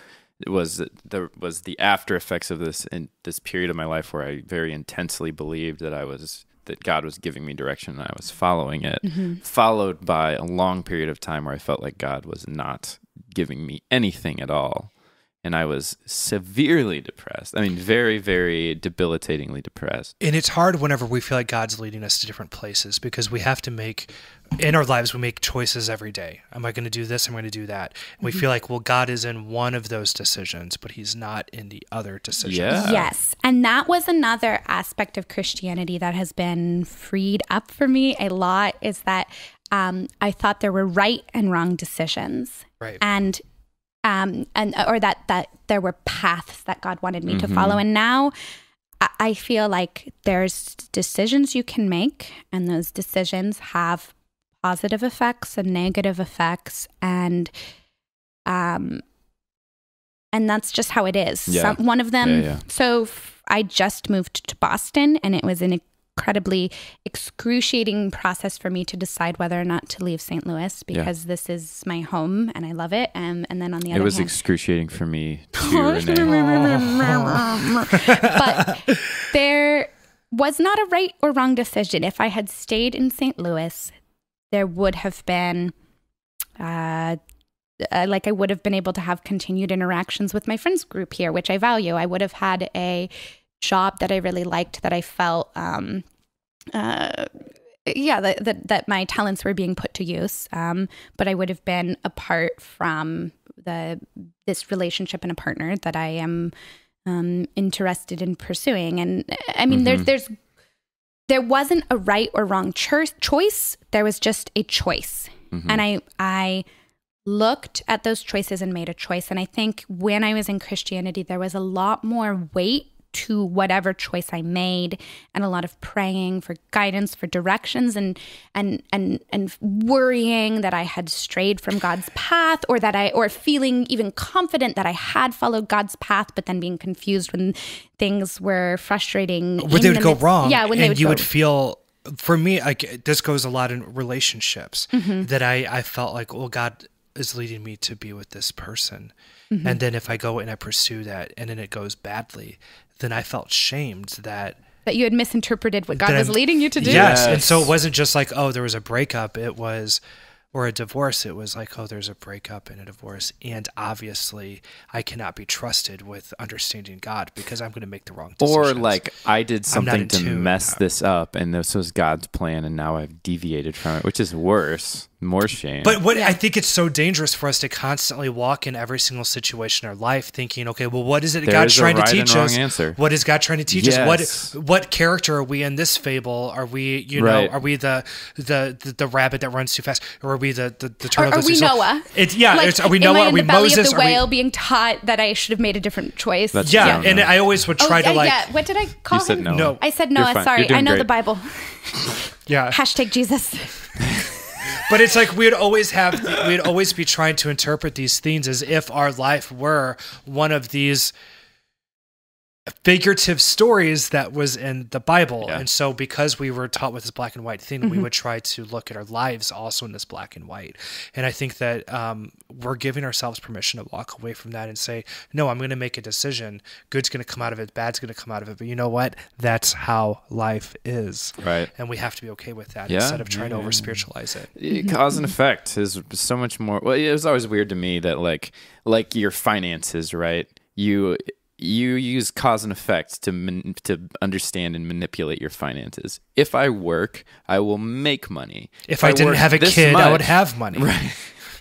was the was the after effects of this in this period of my life where I very intensely believed that I was that God was giving me direction and I was following it, Mm-hmm. followed by a long period of time where I felt like God was not giving me anything at all. And I was severely depressed. I mean, very, very debilitatingly depressed. And it's hard whenever we feel like God's leading us to different places because we have to make in our lives we make choices every day. Am I going to do this? Am I going to do that? And we feel like well God is in one of those decisions, but he's not in the other decisions. Yeah. Yes. And that was another aspect of Christianity that has been freed up for me a lot is that um, I thought there were right and wrong decisions. Right. And um and or that that there were paths that God wanted me to follow and now I- I feel like there's decisions you can make, and those decisions have positive effects and negative effects, and um, and that's just how it is. Yeah. Some, one of them. Yeah, yeah. So f- I just moved to Boston, and it was an incredibly excruciating process for me to decide whether or not to leave St. Louis Yeah. because this is my home and I love it. Um, and then on the other, It was hand, excruciating for me too, but there was not a right or wrong decision. If I had stayed in St. Louis, there would have been, uh, uh, like, I would have been able to have continued interactions with my friends group here, which I value. I would have had a job that I really liked, that I felt, um, uh, yeah, that, that that my talents were being put to use. Um, but I would have been apart from the this relationship and a partner that I am um, interested in pursuing. And I mean, there's there's there wasn't a right or wrong cho- choice. There was just a choice, and I I looked at those choices and made a choice. And I think when I was in Christianity, there was a lot more weight to whatever choice I made and a lot of praying for guidance for directions and and and and worrying that I had strayed from God's path or that I or feeling even confident that I had followed God's path but then being confused when things were frustrating Where in they would the go midst- wrong. yeah when and they would you go, would feel for me like this goes a lot in relationships Mm-hmm. that I I felt like well God is leading me to be with this person. Mm-hmm. And then if I go and I pursue that and then it goes badly, then I felt shamed that that you had misinterpreted what God was leading you to do Yes. And so it wasn't just like, oh, there was a breakup. It was, or a divorce. It was like, oh, there's a breakup and a divorce. And obviously, I cannot be trusted with understanding God because I'm going to make the wrong decision. Or like I did something to tune. mess this up, and this was God's plan, and now I've deviated from it, which is worse, more shame. But what I think it's so dangerous for us to constantly walk in every single situation in our life thinking, okay, well, what is it There God's is trying to right and teach us? answer. What is God trying to teach us? What what character are we in this fable? Are we, you Right. know, are we the, the the the rabbit that runs too fast, or are we the the, the turtle? are that's we too slow? Noah? It's yeah. Like, it's, are we am I Noah? in Are we the belly Moses? of the Are we- whale being taught that I should have made a different choice? That's yeah, Yeah, and no. I always would Oh, try yeah, to like yeah. What did I call you said him? no. No. I said You're Noah. Sorry, I know great. the Bible. yeah. Hashtag Jesus. But it's like we'd always have, we'd always be trying to interpret these things as if our life were one of these figurative stories that was in the Bible. Yeah. And so because we were taught with this black and white thing, Mm-hmm. we would try to look at our lives also in this black and white. And I think that um, we're giving ourselves permission to walk away from that and say, no, I'm going to make a decision. Good's going to come out of it. Bad's going to come out of it. But you know what? That's how life is. Right. And we have to be okay with that Yeah, instead of trying yeah, to over spiritualize it. It- cause and effect is so much more well it was always weird to me that like like your finances right you you use cause and effect to man, to understand and manipulate your finances if i work i will make money If I, didn't have a kid, I would have money. Right.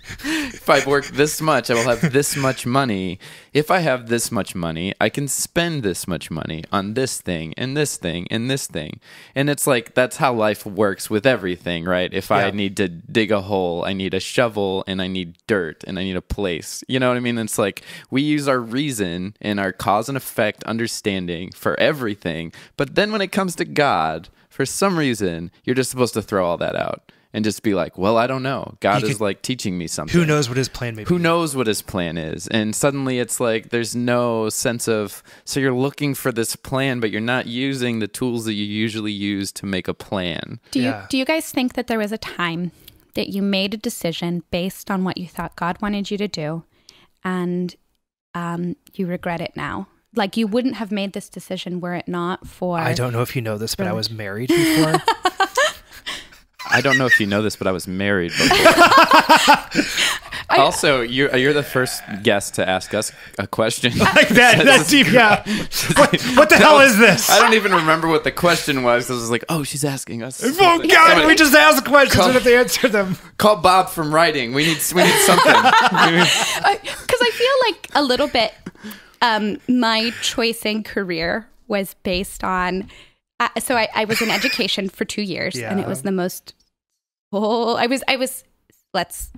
if I work this much, I will have this much money. If I have this much money, I can spend this much money on this thing and this thing and this thing. And it's like that's how life works with everything, right? If I need to dig a hole, I need a shovel and I need dirt and I need a place. You know what I mean? It's like we use our reason and our cause and effect understanding for everything. But then when it comes to God, for some reason, you're just supposed to throw all that out. And just be like, well, I don't know. God He is could- like teaching me something. Who knows what his plan may be? Who knows what his plan is? And suddenly it's like there's no sense of so you're looking for this plan, but you're not using the tools that you usually use to make a plan. Do you do you guys think that there was a time that you made a decision based on what you thought God wanted you to do, and um, you regret it now? Like you wouldn't have made this decision were it not for I don't know if you know this, but I was married before. I don't know if you know this, but I was married. But also, you're you're the first guest to ask us a question. like that. That's deep. Yeah. What, what the hell is this? I don't even remember what the question was. I was like, oh, she's asking us. Oh something. God! Somebody- We just ask questions Come- and have to answer them. call Bob from writing. We need we need something. because I feel like a little bit um, my choice in career was based on. Uh, so I, I was in education for two years, and it was the most. Oh, I was I was. Let's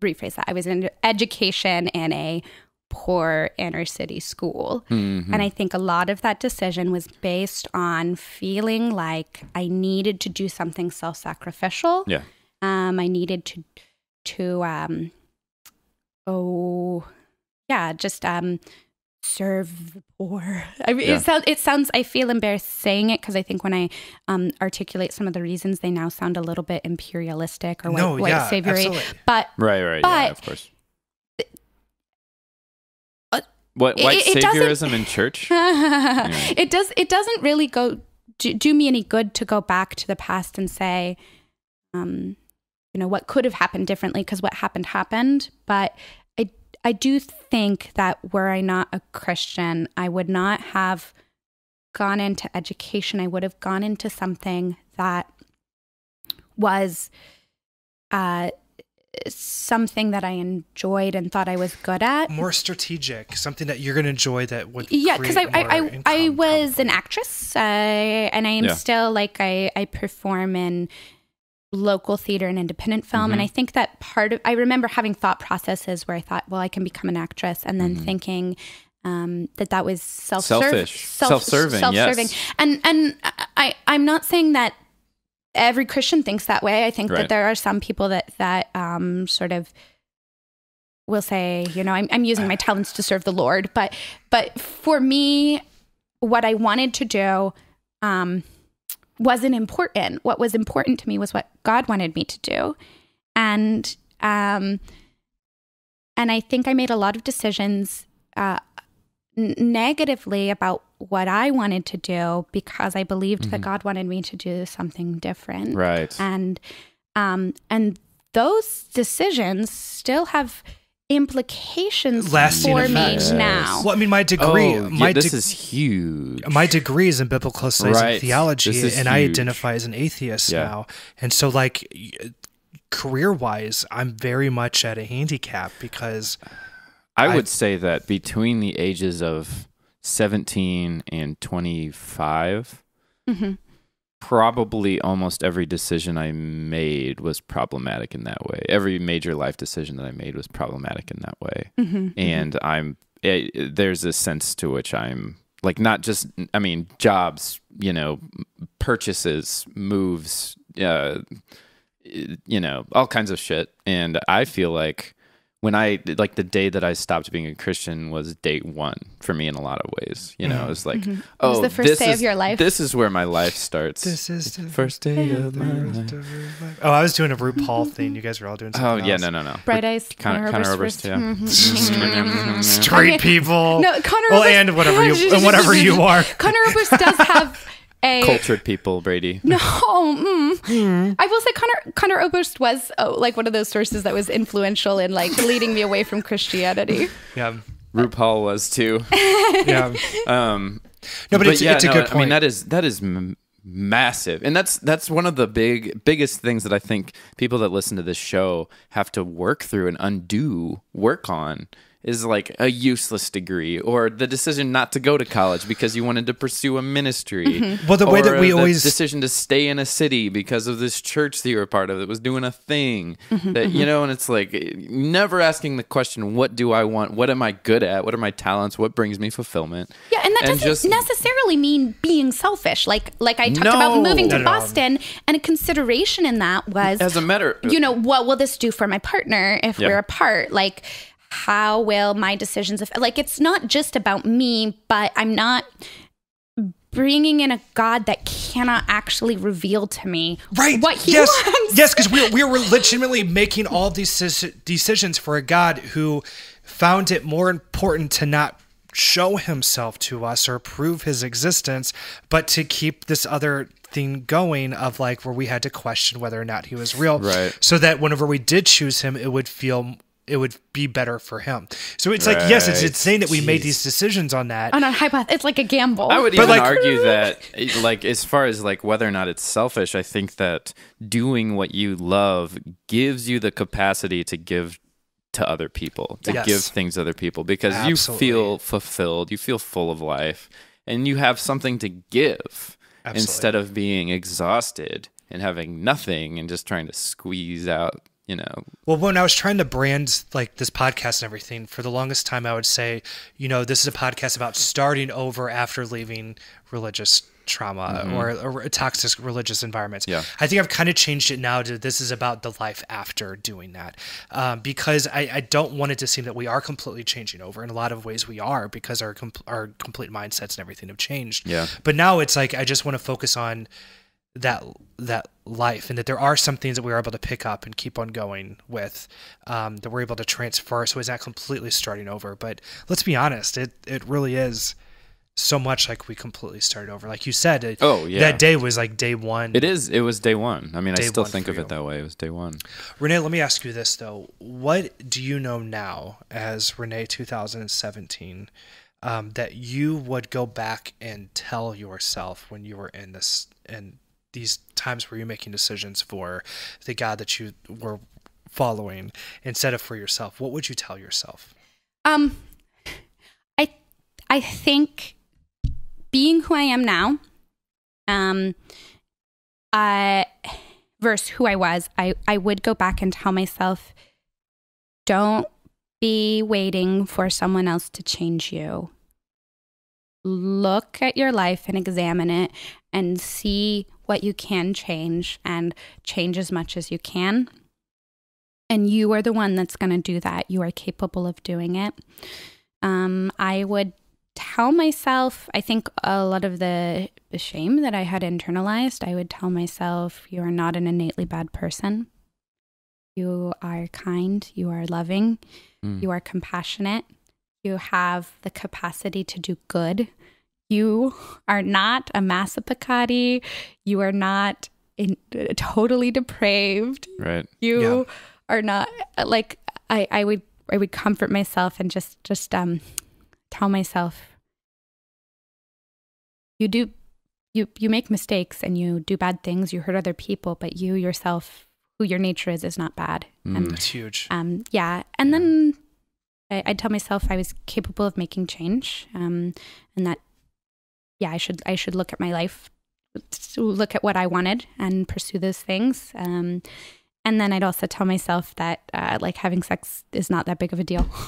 rephrase that. I was in education in a poor inner city school. Mm-hmm. And I think a lot of that decision was based on feeling like I needed to do something self sacrificial. Yeah. Um, I needed to, to, um, oh, yeah, just um, serve the poor. I mean, Yeah. it, sounds, it sounds, I feel embarrassed saying it because I think when I um, articulate some of the reasons, they now sound a little bit imperialistic or white, No, white yeah, saviory. absolutely. But Right, right, yeah, of course. Uh, What white it doesn't- saviorism in church? it does it doesn't really go do, do me any good to go back to the past and say um you know what could have happened differently because what happened happened but i i do think that were i not a christian i would not have gone into education i would have gone into something that was uh something that i enjoyed and thought i was good at More strategic, something that you're going to enjoy that would yeah because I, I, I, I was probably. an actress uh, and i am Yeah. still like I, I perform in local theater and independent film Mm-hmm. and i think that part of i remember having thought processes where i thought well i can become an actress and then thinking um, that that was self Selfish. Self-serving, self-serving yes. and and i i'm not saying that every christian thinks that way i think Right. that there are some people that that um, sort of will say, you know, I'm, I'm using my talents to serve the Lord. But but for me, what I wanted to do um, wasn't important. What was important to me was what God wanted me to do, and um, and I think I made a lot of decisions uh, n- negatively about what I wanted to do because I believed that God wanted me to do something different Right. and um and those decisions still have implications Lasting for effects. me now. Well, I mean, my degree, oh, my yeah, this de- is huge. my degree is in biblical studies Right. and theology, This is and I identify as an atheist Yeah. now. And so, like, career wise, I'm very much at a handicap because I I- would say that between the ages of 17 and 25, Mhm. Probably almost every decision I made was problematic in that way. Every major life decision that I made was problematic in that way. Mhm. And I'm, it, there's a sense to which I'm like, not just, I mean, jobs, you know, purchases, moves, uh, you know, all kinds of shit. And I feel like when I like the day that I stopped being a Christian was day one for me in a lot of ways. You know, it was like, Mm-hmm. was oh, the first this day of is- your life? This is where my life starts. this is the first day of my life. Oh, I was doing a RuPaul thing. You guys were all doing Oh something yeah, else. no, no, no. Bright eyes, Conor, Conor Oberst, first. yeah. Mhm. Straight Okay. people. No, Conor. Well, Oberst- and whatever you, and whatever you are. Conor Oberst does have a Cultured people, Brady. No, mm. I will say Conor Conor Oberst was oh, like one of those sources that was influential in like leading me away from Christianity. Yeah, RuPaul was too. yeah. Um, No, but, it's, yeah, it's a no, good I point. mean, that is that is m- massive, and that's that's one of the big biggest things that I think people that listen to this show have to work through and undo, work on. Is like a useless degree, or the decision not to go to college because you wanted to pursue a ministry. Mm-hmm. Well, the way or that we the always- decision to stay in a city because of this church that you were part of that was doing a thing Mm-hmm, that you know, and it's like never asking the question, "What do I want? What am I good at? What are my talents? What brings me fulfillment?" Yeah, and that And doesn't just- necessarily mean being selfish. Like like I talked No. about moving to. Boston, and a consideration in that was As a matter, you know, what will this do for my partner if Yeah. we're apart? Like, how will my decisions affect? Like, it's not just about me, but I'm not bringing in a God that cannot actually reveal to me right what He yes wants. yes because we're, we were legitimately making all these decisions for a god who found it more important to not show himself to us or prove his existence but to keep this other thing going of like where we had to question whether or not he was real Right. so that whenever we did choose him it would feel it would be better for him so it's like yes it's Right. insane that we made these decisions on that On a hypoth- it's like a gamble. I would But even like- argue that, like, as far as like whether or not it's selfish, I think that doing what you love gives you the capacity to give to other people, to Yes. give things to other people, because Absolutely. you feel fulfilled, you feel full of life, and you have something to give Absolutely. instead of being exhausted and having nothing and just trying to squeeze out you know, Well, when I was trying to brand like this podcast and everything, for the longest time, I would say, you know, this is a podcast about starting over after leaving religious trauma or, or toxic religious environments. Yeah. I think I've kind of changed it now to this is about the life after doing that, um, because I, I don't want it to seem that we are completely changing over. In a lot of ways, we are because our com- our complete mindsets and everything have changed. Yeah. But now it's like I just want to focus on that that life and that there are some things that we are able to pick up and keep on going with um, that we're able to transfer so it's not completely starting over but let's be honest it it really is so much like we completely started over like you said it, Oh, yeah. that day was like day one it is. It was day one. I mean, I still think of you. it that way. It was day one. renee let me ask you this though what do you know now as renee 2017 um, that you would go back and tell yourself when you were in this in these times where you're making decisions for the God that you were following instead of for yourself, what would you tell yourself? Um, I I think being who I am now, um, I versus who I was, I I would go back and tell myself, don't be waiting for someone else to change you. Look at your life and examine it and see what you can change and change as much as you can. And you are the one that's going to do that. You are capable of doing it. Um, I would tell myself, I think a lot of the, shame that I had internalized, I would tell myself, you are not an innately bad person. You are kind, you are loving, Mm. you are compassionate, you have the capacity to do good. You are not a massa massapicati. You are not in, totally depraved Right. you are not like I, I would I would comfort myself and just just um tell myself you do you you make mistakes and you do bad things you hurt other people but you yourself who your nature is is not bad Mm. That's huge. um yeah and then I, I'd tell myself I was capable of making change um and that yeah I should I should look at my life look at what I wanted and pursue those things um and then I'd also tell myself that uh, like having sex is not that big of a deal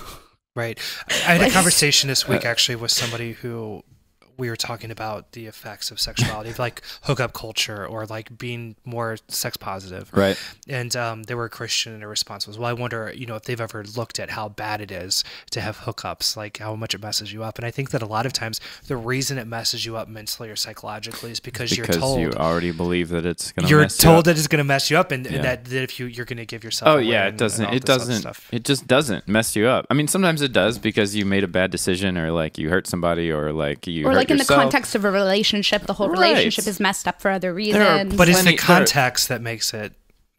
Right. I I had a conversation this week actually with somebody who we were talking about the effects of sexuality, like hookup culture or like being more sex positive. Right. And um, they were Christian, and their response was, "Well, I wonder, you know, if they've ever looked at how bad it is to have hookups, like how much it messes you up." And I think that a lot of times the reason it messes you up mentally or psychologically is because, Because you're told you already believe that it's going to you're mess told you up. that it's going to mess you up, and, Yeah. and that, that if you you're going to give yourself. Oh yeah, it doesn't. It doesn't. stuff. It just doesn't mess you up. I mean, sometimes it does because you made a bad decision, or like you hurt somebody, or like you or hurt like in the context of a relationship the whole Right. relationship is messed up for other are reasons But it's the plenty- there context that makes it.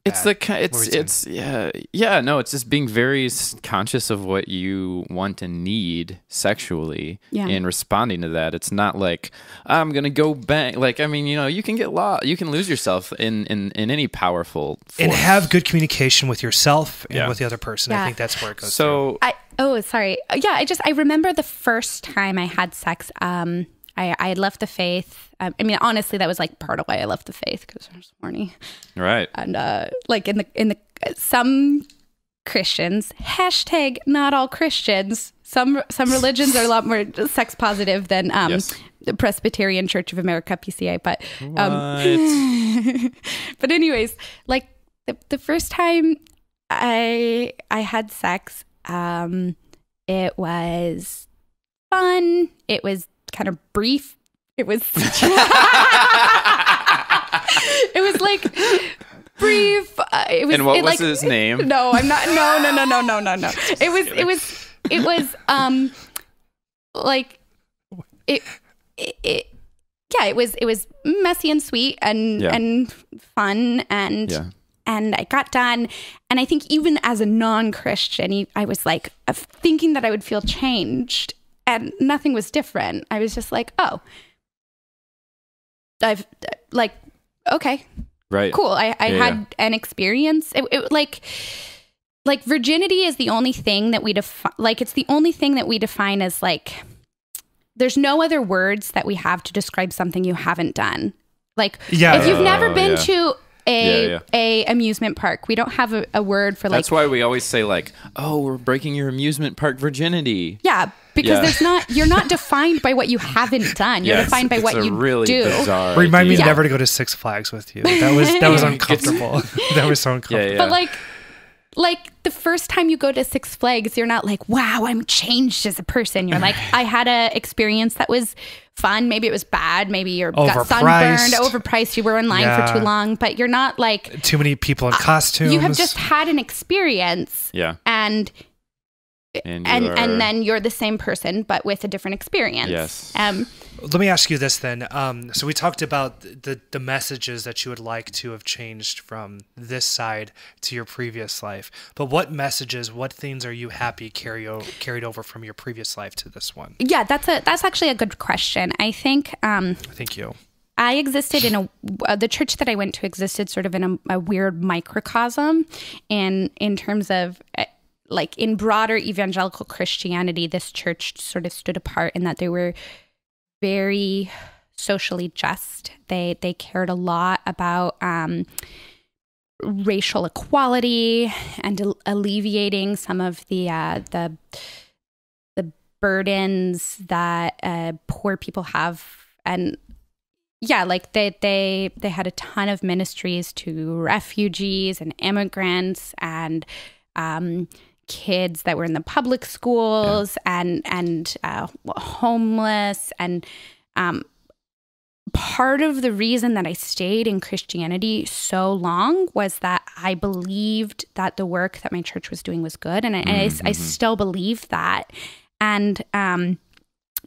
It's bad. the ki- it's saying? it's yeah yeah no it's just being very conscious of what you want and need sexually Yeah. and responding to that. It's not like I'm gonna go bang. Like I mean you know you can get lost. You can lose yourself in in in any powerful force. and have good communication with yourself and Yeah. with the other person. I think that's where it goes. so I oh sorry. Yeah, I just I remember the first time I had sex. Um, I I had left the faith. Um, I mean, honestly, that was like part of why I left the faith because I was horny. right And uh, like in the in the some Christians hashtag not all Christians. Some some religions are a lot more sex positive than um, Yes. the Presbyterian Church of America (PCA). But um, but anyways, like the, the first time I I had sex, um, it was fun. It was kind of brief. It was it was like brief. Uh, it was and what it, was like, his name? No, I'm not. No, no, no, no, no, no, no. It was. It was. It was. Um, like it. It. it yeah, it was. It was messy and sweet and Yeah. and fun and Yeah. and I got done. And I think even as a non-Christian, I was like thinking that I would feel changed, and nothing was different. I was just like, oh, I've like okay, Right. cool. I, I Yeah, had yeah. an experience. It, it like like virginity is the only thing that we define. Like it's the only thing that we define as like. There's no other words that we have to describe something you haven't done. Like Yeah. if you've never Oh, been yeah. to a Yeah, yeah. a amusement park. We don't have a, a word for like That's why we always say like, "Oh, we're breaking your amusement park virginity." yeah, because Yeah. there's not you're not defined by what you haven't done. You're Yes, defined by it's what a you really do. bizarre Remind me idea. never to go to Six Flags with you. That was that was uncomfortable. that was so uncomfortable. yeah. But like like the first time you go to Six Flags, you're not like, wow, I'm changed as a person. You're like, I had a experience that was fun. Maybe it was bad. Maybe you got sunburned, Overpriced. overpriced. You were in line Yeah. for too long. But you're not like Too many people in uh, costumes. you have just had an experience yeah, and and and are- and then you're the same person but with a different experience. Yes. Um Let me ask you this then. Um, so we talked about the the messages that you would like to have changed from this side to your previous life. But what messages, what things are you happy carry o- carried over from your previous life to this one? yeah, that's a that's actually a good question. I think um Thank you. I existed in a uh, the church that I went to existed sort of in a, a weird microcosm, and in terms of uh, like in broader evangelical Christianity, this church sort of stood apart in that they were very socially just. They they cared a lot about um, racial equality and al- alleviating some of the uh, the the burdens that uh, poor people have and yeah like they they they had a ton of ministries to refugees and immigrants and um kids that were in the public schools and and uh, homeless. And um part of the reason that I stayed in Christianity so long was that I believed that the work that my church was doing was good, and I, and I s- I still believe that. And um,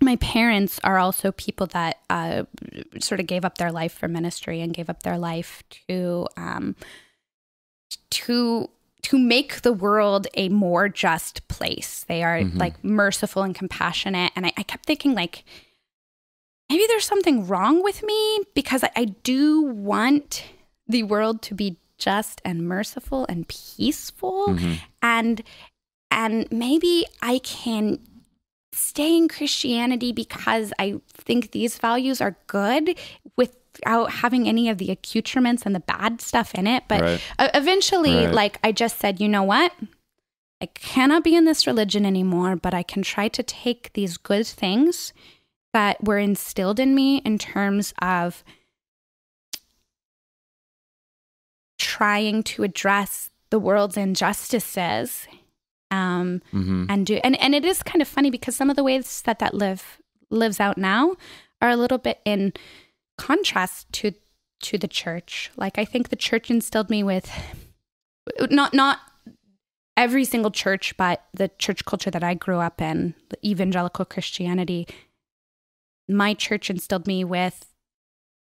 my parents are also people that uh, sort of gave up their life for ministry and gave up their life to um, to to make the world a more just place. They are mm-hmm. like merciful and compassionate, and I, I kept thinking like maybe there's something wrong with me because I, I do want the world to be just and merciful and peaceful mm-hmm. and and maybe I can stay in Christianity because I think these values are good without having any of the accoutrements and the bad stuff in it but Right. eventually Right. like I just said you know what I cannot be in this religion anymore but I can try to take these good things that were instilled in me in terms of trying to address the world's injustices um, Mhm. and do and, and it is kind of funny because some of the ways that that live lives out now are a little bit in contrast to to the church. Like i think the church instilled me with not not every single church but the church culture that i grew up in the evangelical christianity my church instilled me with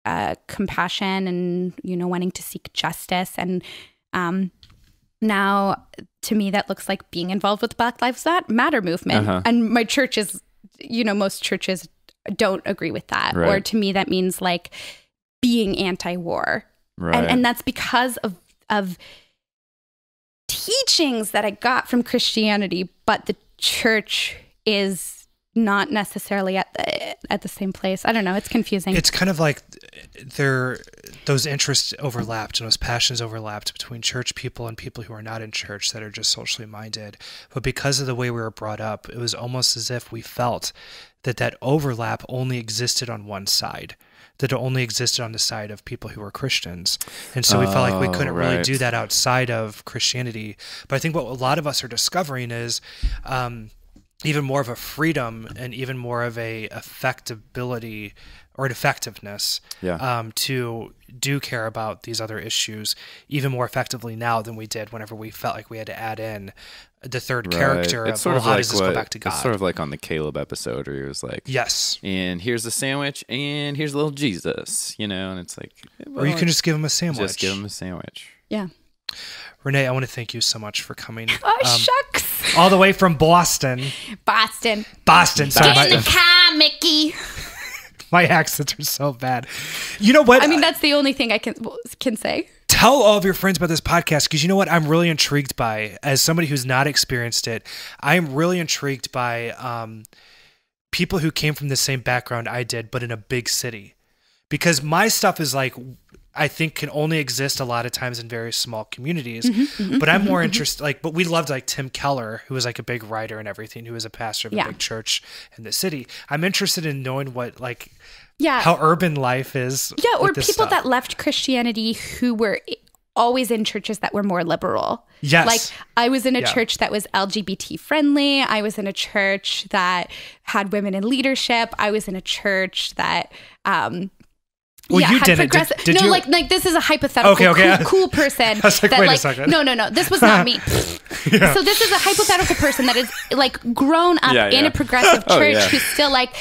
uh, compassion and you know wanting to seek justice. And um, now to me that looks like being involved with the black lives Mat- matter movement. Uh-huh. and my church is you know most churches don't agree with that. Or to me that means like being anti-war. Right. and and that's because of of teachings that I got from Christianity, but the church is not necessarily at the at the same place. I don't know. It's confusing. It's kind of like there those interests overlapped and those passions overlapped between church people and people who are not in church that are just socially minded. But because of the way we were brought up, it was almost as if we felt that that overlap only existed on one side. That it only existed on the side of people who were Christians. And so we felt like we Oh, couldn't really right. do that outside of Christianity. But I think what a lot of us are discovering is um, even more of a freedom and even more of a effectability or an effectiveness Yeah. um, to do care about these other issues even more effectively now than we did whenever we felt like we had to add in the third Right. character It's of, sort well, of how like does this what, go back to God? It's sort of like on the Caleb episode where he was like, yes. and here's the sandwich, and here's a little Jesus, you know, and it's like, Or you can just give him a sandwich. just give him a sandwich. yeah. Renee, I want to thank you so much for coming Oh um, shucks, all the way from Boston. Boston. Boston. Sorry, Get in my, the car, Mickey. my accents are so bad. You know what? I mean, that's the only thing I can can say. tell all of your friends about this podcast because you know what I'm really intrigued by as somebody who's not experienced it. I'm really intrigued by um, people who came from the same background I did, but in a big city. Because my stuff is like I think can only exist a lot of times in very small communities. Mm-hmm, but I'm more interested like but we loved like Tim Keller, who was like a big writer and everything, who was a pastor of a Yeah. big church in the city. I'm interested in knowing what like Yeah. how urban life is. Yeah, or people stuff. that left Christianity who were always in churches that were more liberal. Yes. Like I was in a Yeah. church that was LGBT friendly. I was in a church that had women in leadership. I was in a church that um Well, yeah, you had didn't. Did- progressive- did no, you- like like this is a hypothetical Okay, okay. cool, cool person. I was like, that wait a second. no no no this was not me. So this is a hypothetical person that is like grown up Yeah, in a progressive Oh, church yeah. who's still like.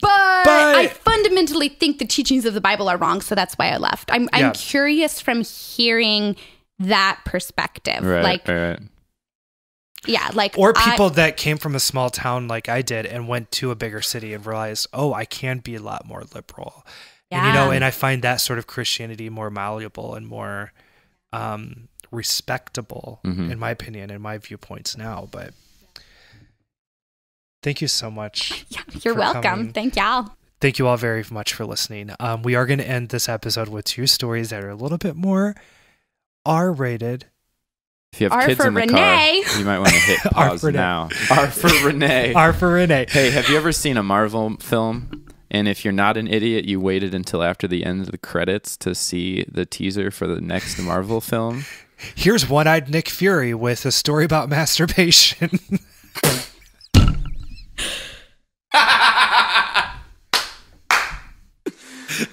But, But- I fundamentally think the teachings of the Bible are wrong, so that's why I left. I'm I'm Yeah. curious from hearing that perspective. Right, like right, right. yeah, like or I- people that came from a small town like I did and went to a bigger city and realized, oh, I can be a lot more liberal. And you know, and I find that sort of Christianity more malleable and more um, respectable, Mhm. in my opinion, in my viewpoints now. But thank you so much. yeah, you're welcome. coming. Thank y'all. Thank you all very much for listening. Um, we are going to end this episode with two stories that are a little bit more R rated. If you have R kids for in the Renee. car, you might want to hit pause for Renee. now. R for Renee. R for Renee. Hey, have you ever seen a Marvel film? And if you're not an idiot, you waited until after the end of the credits to see the teaser for the next Marvel film. Here's one eyed Nick Fury with a story about masturbation.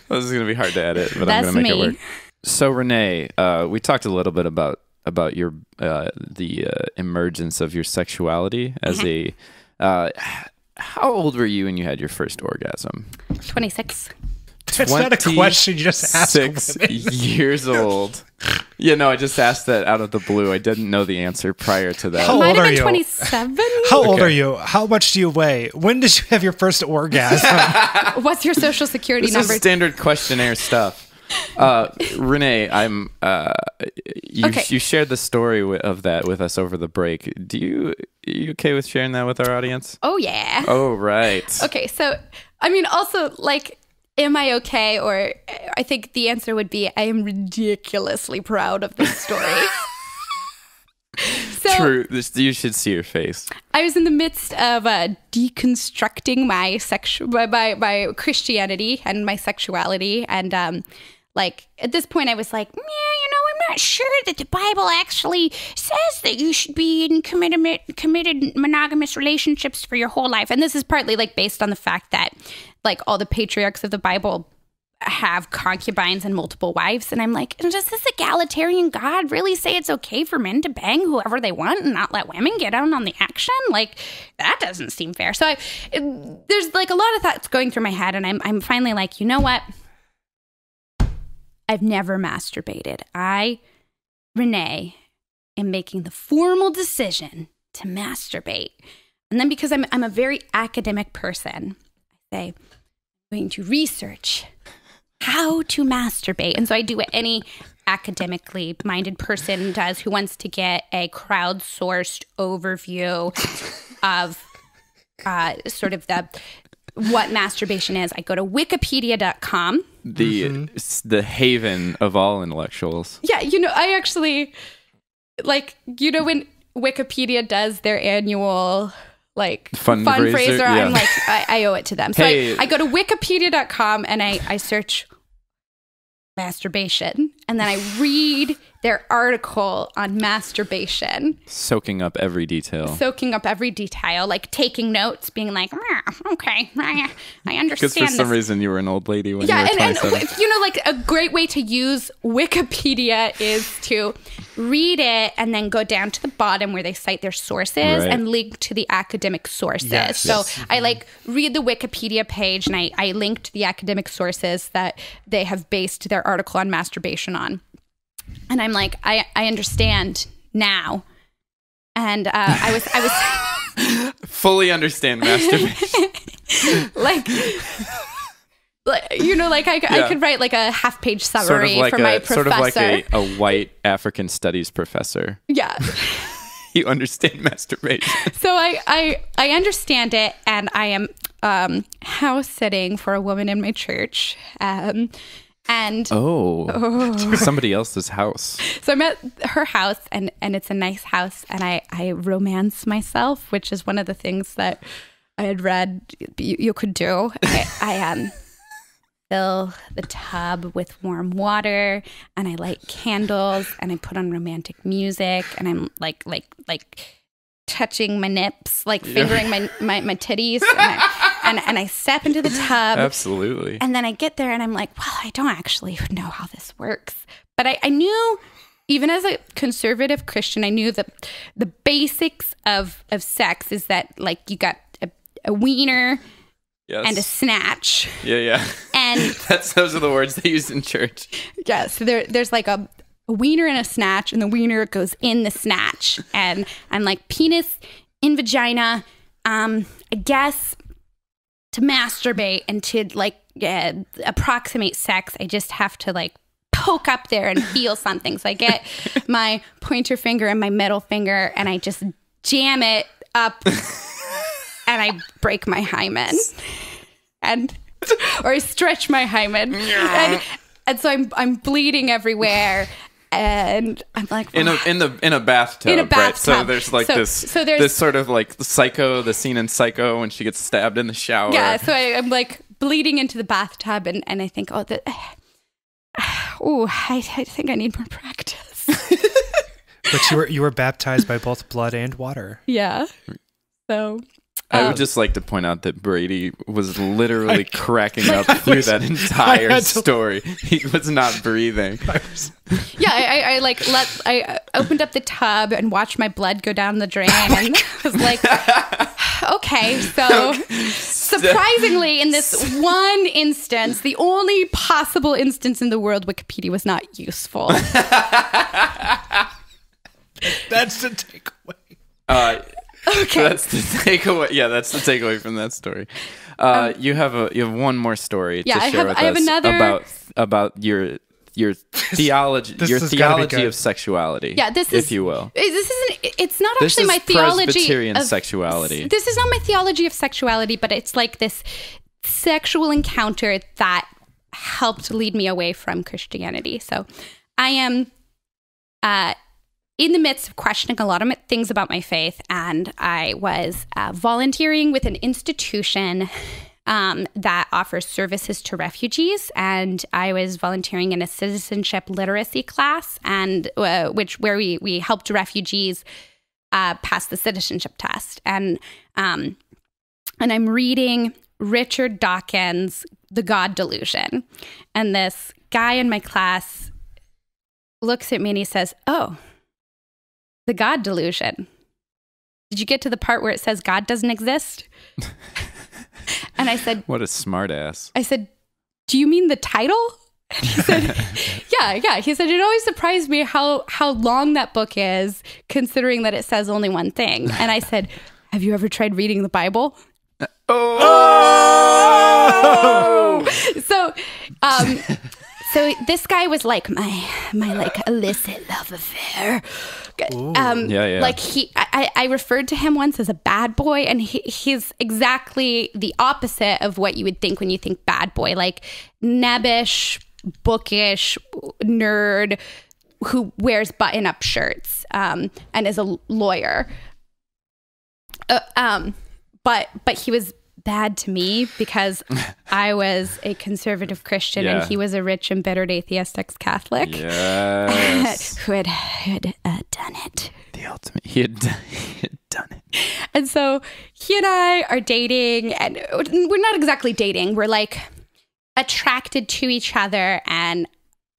This is gonna be hard to edit, but That's I'm gonna make me. it work. So Renee, uh, we talked a little bit about about your uh, the uh, emergence of your sexuality as a. How old were you when you had your first orgasm? Twenty six. That's not a question. You just ask Six women. years old. Yeah, no, I just asked that out of the blue. I didn't know the answer prior to that. How old are you? twenty seven. How old Okay. are you? How much do you weigh? When did you have your first orgasm? What's your social security This number? is standard questionnaire stuff. Uh, Renee, I'm. Uh, you Okay. you shared the story of that with us over the break. Do you are you okay with sharing that with our audience? oh yeah. Oh right. Okay, so I mean, also like, am I okay? Or I think the answer would be I am ridiculously proud of this story. so True. This, you should see your face. I was in the midst of uh, deconstructing my sexual, my, my my Christianity and my sexuality, and um, like at this point, I was like, yeah, you know, I'm not sure that the Bible actually says that you should be in committed committed monogamous relationships for your whole life, and this is partly like based on the fact that like all the patriarchs of the Bible have concubines and multiple wives. And I'm like, does this egalitarian God really say it's okay for men to bang whoever they want and not let women get on on the action? Like, that doesn't seem fair. So I, it- there's like a lot of thoughts going through my head. And I'm, I'm finally like, you know what? I've never masturbated. I, Renee, am making the formal decision to masturbate. And then because I'm, I'm a very academic person, I say, I'm going to research how to masturbate. And so I do what any academically minded person does who wants to get a crowdsourced overview of uh, sort of the what masturbation is. I go to wikipedia.com. The mm-hmm. s- the haven of all intellectuals. Yeah, you know, I actually like you know when Wikipedia does their annual like Fundraiser, fundraiser, yeah. I'm like I, I owe it to them. So Hey. I, I go to wikipedia.com and I, I search masturbation and then I read their article on masturbation, Soaking up every detail. soaking up every detail, like taking notes, being like, "Ah, okay, I I Because understand for some this reason you were an old lady when yeah, you were and, 27. and you know, like a great way to use Wikipedia is to read it and then go down to the bottom where they cite their sources Right. and link to the academic sources. Yes. So Yes. I like read the Wikipedia page and I, I link to the academic sources that they have based their article on masturbation on. And I'm like, I, I understand now. And uh, I was I was Fully understand masturbation. like like you know like I, I could write like a half page sort summary of like for my professor sort of like a, a white African studies professor. yeah You understand masturbation. so I, I i understand it and i am um, house sitting for a woman in my church. Um, and Oh, somebody else's house. so I'm at her house, and, and it's a nice house, and I, I romance myself, which is one of the things that I had read you, you could do. I, I um, fill the tub with warm water, and I light candles, and I put on romantic music, and I'm like like like touching my nips, like fingering my, my my titties, and I, and, and I step into the tub, Absolutely. and then I get there and I'm like, well, I don't actually know how this works. But I, I knew, even as a conservative Christian, I knew that the basics of, of sex is that, like, you got a, a wiener Yes. and a snatch. yeah, yeah. And That's those are the words they used in church. yeah, so there, there's like a, a wiener and a snatch, and the wiener goes in the snatch. And I'm like, penis in vagina. Um, I guess to masturbate and to like uh, approximate sex, I just have to like poke up there and feel something. So I get my pointer finger and my middle finger, and I just jam it up, and I break my hymen, and or I stretch my hymen, and, and so I'm I'm bleeding everywhere. And I'm like, In a in the in a bathtub, In a right? So there's like So- this so there's- this sort of like psycho, the scene in Psycho when she gets stabbed in the shower. Yeah, so I, I'm like bleeding into the bathtub, and, and I think, oh, the, oh, I, I think I need more practice. But you were you were baptized by both blood and water. yeah. So I um, would just like to point out that Brady was literally cracking up I through was- that entire to- story. He was not breathing. yeah, I, I, I like let I opened up the tub and watched my blood go down the drain, and was like, okay, so surprisingly, in this one instance, the only possible instance in the world, Wikipedia was not useful. That's the takeaway. Uh, Okay. That's the takeaway. Yeah, that's the takeaway from that story. Uh, you have a you have one more story Um, Yeah, to I share have- with I have us another- about about your your theology this your has gotta be theology of sexuality. Yeah, this is if you will. This isn't. It's not This actually my theology Presbyterian of sexuality. This is not my theology of sexuality, but it's like this sexual encounter that helped lead me away from Christianity. So, I am uh, in the midst of questioning a lot of things about my faith, and I was uh, volunteering with an institution um, that offers services to refugees, and I was volunteering in a citizenship literacy class, and uh, which where we we helped refugees uh, pass the citizenship test, and um, and I'm reading Richard Dawkins' The God Delusion, and this guy in my class looks at me and he says, "Oh." The God delusion. Did you get to the part where it says God doesn't exist? and I said, What a smartass. I said, Do you mean the title? And he said, Yeah, yeah. He said, It always surprised me how how long that book is, considering that it says only one thing. And I said, Have you ever tried reading the Bible? Oh! So um so this guy was like my my like illicit love affair. Um, Yeah, yeah. Like he, I, I referred to him once as a bad boy, and he, he's exactly the opposite of what you would think when you think bad boy, like nebbish, bookish, nerd who wears button-up shirts um, and is a lawyer. Uh, um, but but he was bad to me because I was a conservative Christian Yeah. and he was a rich embittered atheist ex-Catholic Yes. who had, who had uh, done it. the ultimate. He had, done- he had done it. And so he and I are dating, and we're not exactly dating. We're like attracted to each other, and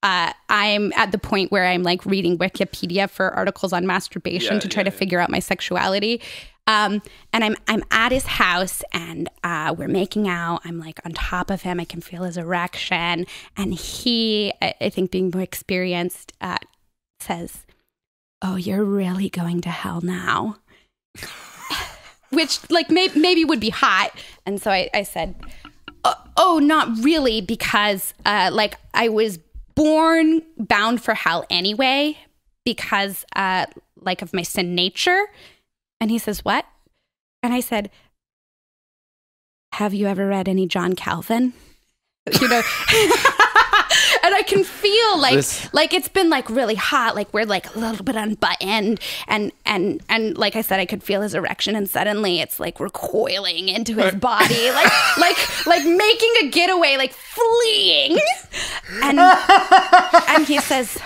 uh, I'm at the point where I'm like reading Wikipedia for articles on masturbation Yeah, to try yeah, to figure out my sexuality. Um, and I'm I'm at his house, and uh, we're making out. I'm like on top of him. I can feel his erection, and he, I, I think, being more experienced, uh, says, "Oh, you're really going to hell now." which like may- maybe would be hot and so i, I said oh, oh not really because uh, like i was born bound for hell anyway because uh, like of my sin nature and he says what and i said Have you ever read any John Calvin? You know, and I can feel like This- like it's been like really hot, like we're like a little bit unbuttoned, and and and like I said, I could feel his erection, and suddenly it's like recoiling into his body, like like like making a getaway, like fleeing, and and he says.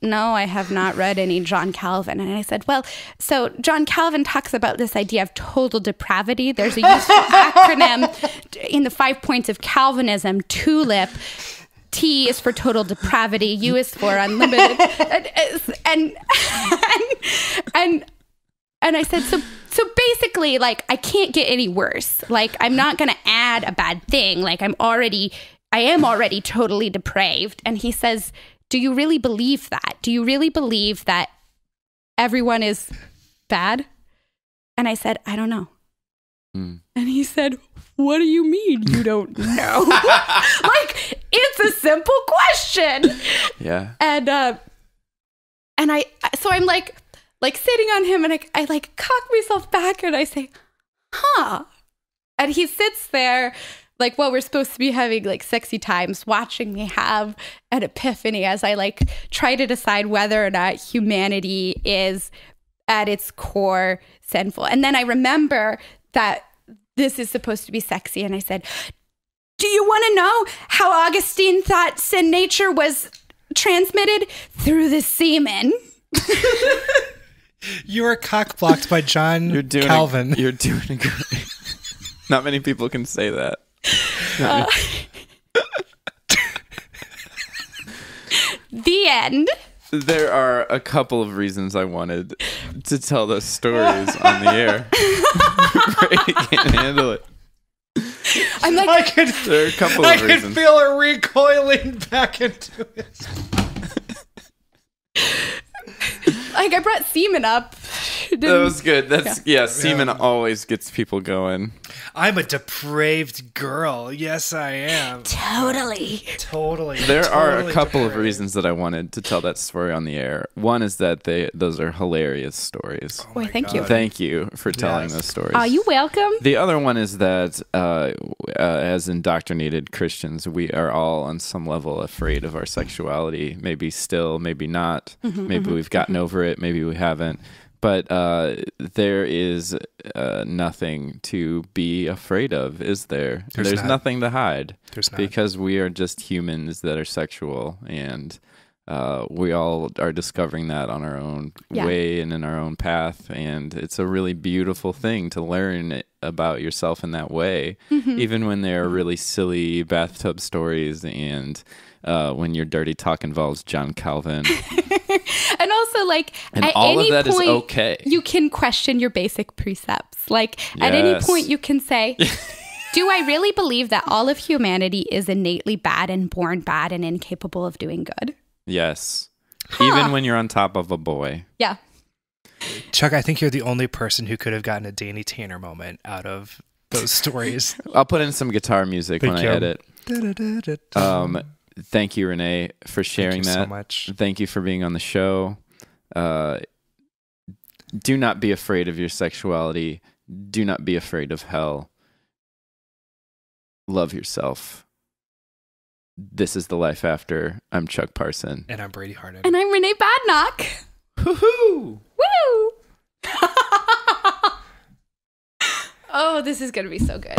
No, I have not read any John Calvin. And I said, Well, so John Calvin talks about this idea of total depravity. There's a useful acronym in the five points of Calvinism TULIP. T is for total depravity, U is for unlimited. and, and, and, and, and I said, So so basically, like, I can't get any worse. Like, I'm not going to add a bad thing. Like, I'm already, I am already totally depraved. And he says, Do you really believe that? Do you really believe that everyone is bad? And I said, I don't know. Mm. And he said, What do you mean you don't know? like, it's a simple question Yeah. and uh and i so i'm like like sitting on him and I, I like cock myself back and i say huh and he sits there like while we're supposed to be having like sexy times watching me have an epiphany as i like try to decide whether or not humanity is at its core sinful and then i remember that this is supposed to be sexy and i said do you want to know how Augustine thought sin nature was transmitted through the semen? You were cock blocked by John You're doing Calvin. A, you're doing a great. Not many people can say that. Uh, the end. There are a couple of reasons I wanted to tell those stories on the air. Brady can't handle it. I'm like, I could, There are a couple I of could reasons. feel her recoiling back into it. like I brought semen up. That was good. That's yeah. semen always gets people going. I'm a depraved girl. Yes, I am. totally. Totally. There are a totally couple of reasons that I wanted to tell that story on the air. One is that they those are hilarious stories. Boy, thank you. Thank you for telling Yes. those stories. Are you welcome? The other one is that, uh, uh, as indoctrinated Christians, we are all on some level afraid of our sexuality. Maybe still, maybe not. Mm-hmm, maybe we've gotten over it. Maybe we haven't. But uh, there is uh, nothing to be afraid of, is there? There's not. nothing to hide There's not. because we are just humans that are sexual and. Uh, we all are discovering that on our own Yeah. way and in our own path, and it's a really beautiful thing to learn about yourself in that way, Mm-hmm. even when they're really silly bathtub stories and uh, when your dirty talk involves John Calvin. And also, like, And at all of any that is point, okay. You can question your basic precepts. Like, at any point, you can say, Do I really believe that all of humanity is innately bad and born bad and incapable of doing good? yes, even when you're on top of a boy. Yeah. Chuck, I think you're the only person who could have gotten a Danny Tanner moment out of those stories. I'll put in some guitar music Thank when you. I edit. Um, thank you, Renée, for sharing you so that. much. Thank you for being on the show. Uh, do not be afraid of your sexuality. Do not be afraid of hell. Love yourself. This is the life after. I'm Chuck Parson. and I'm Brady Harden. And I'm Renée Badnock. Woohoo! Woo! oh, this is going to be so good.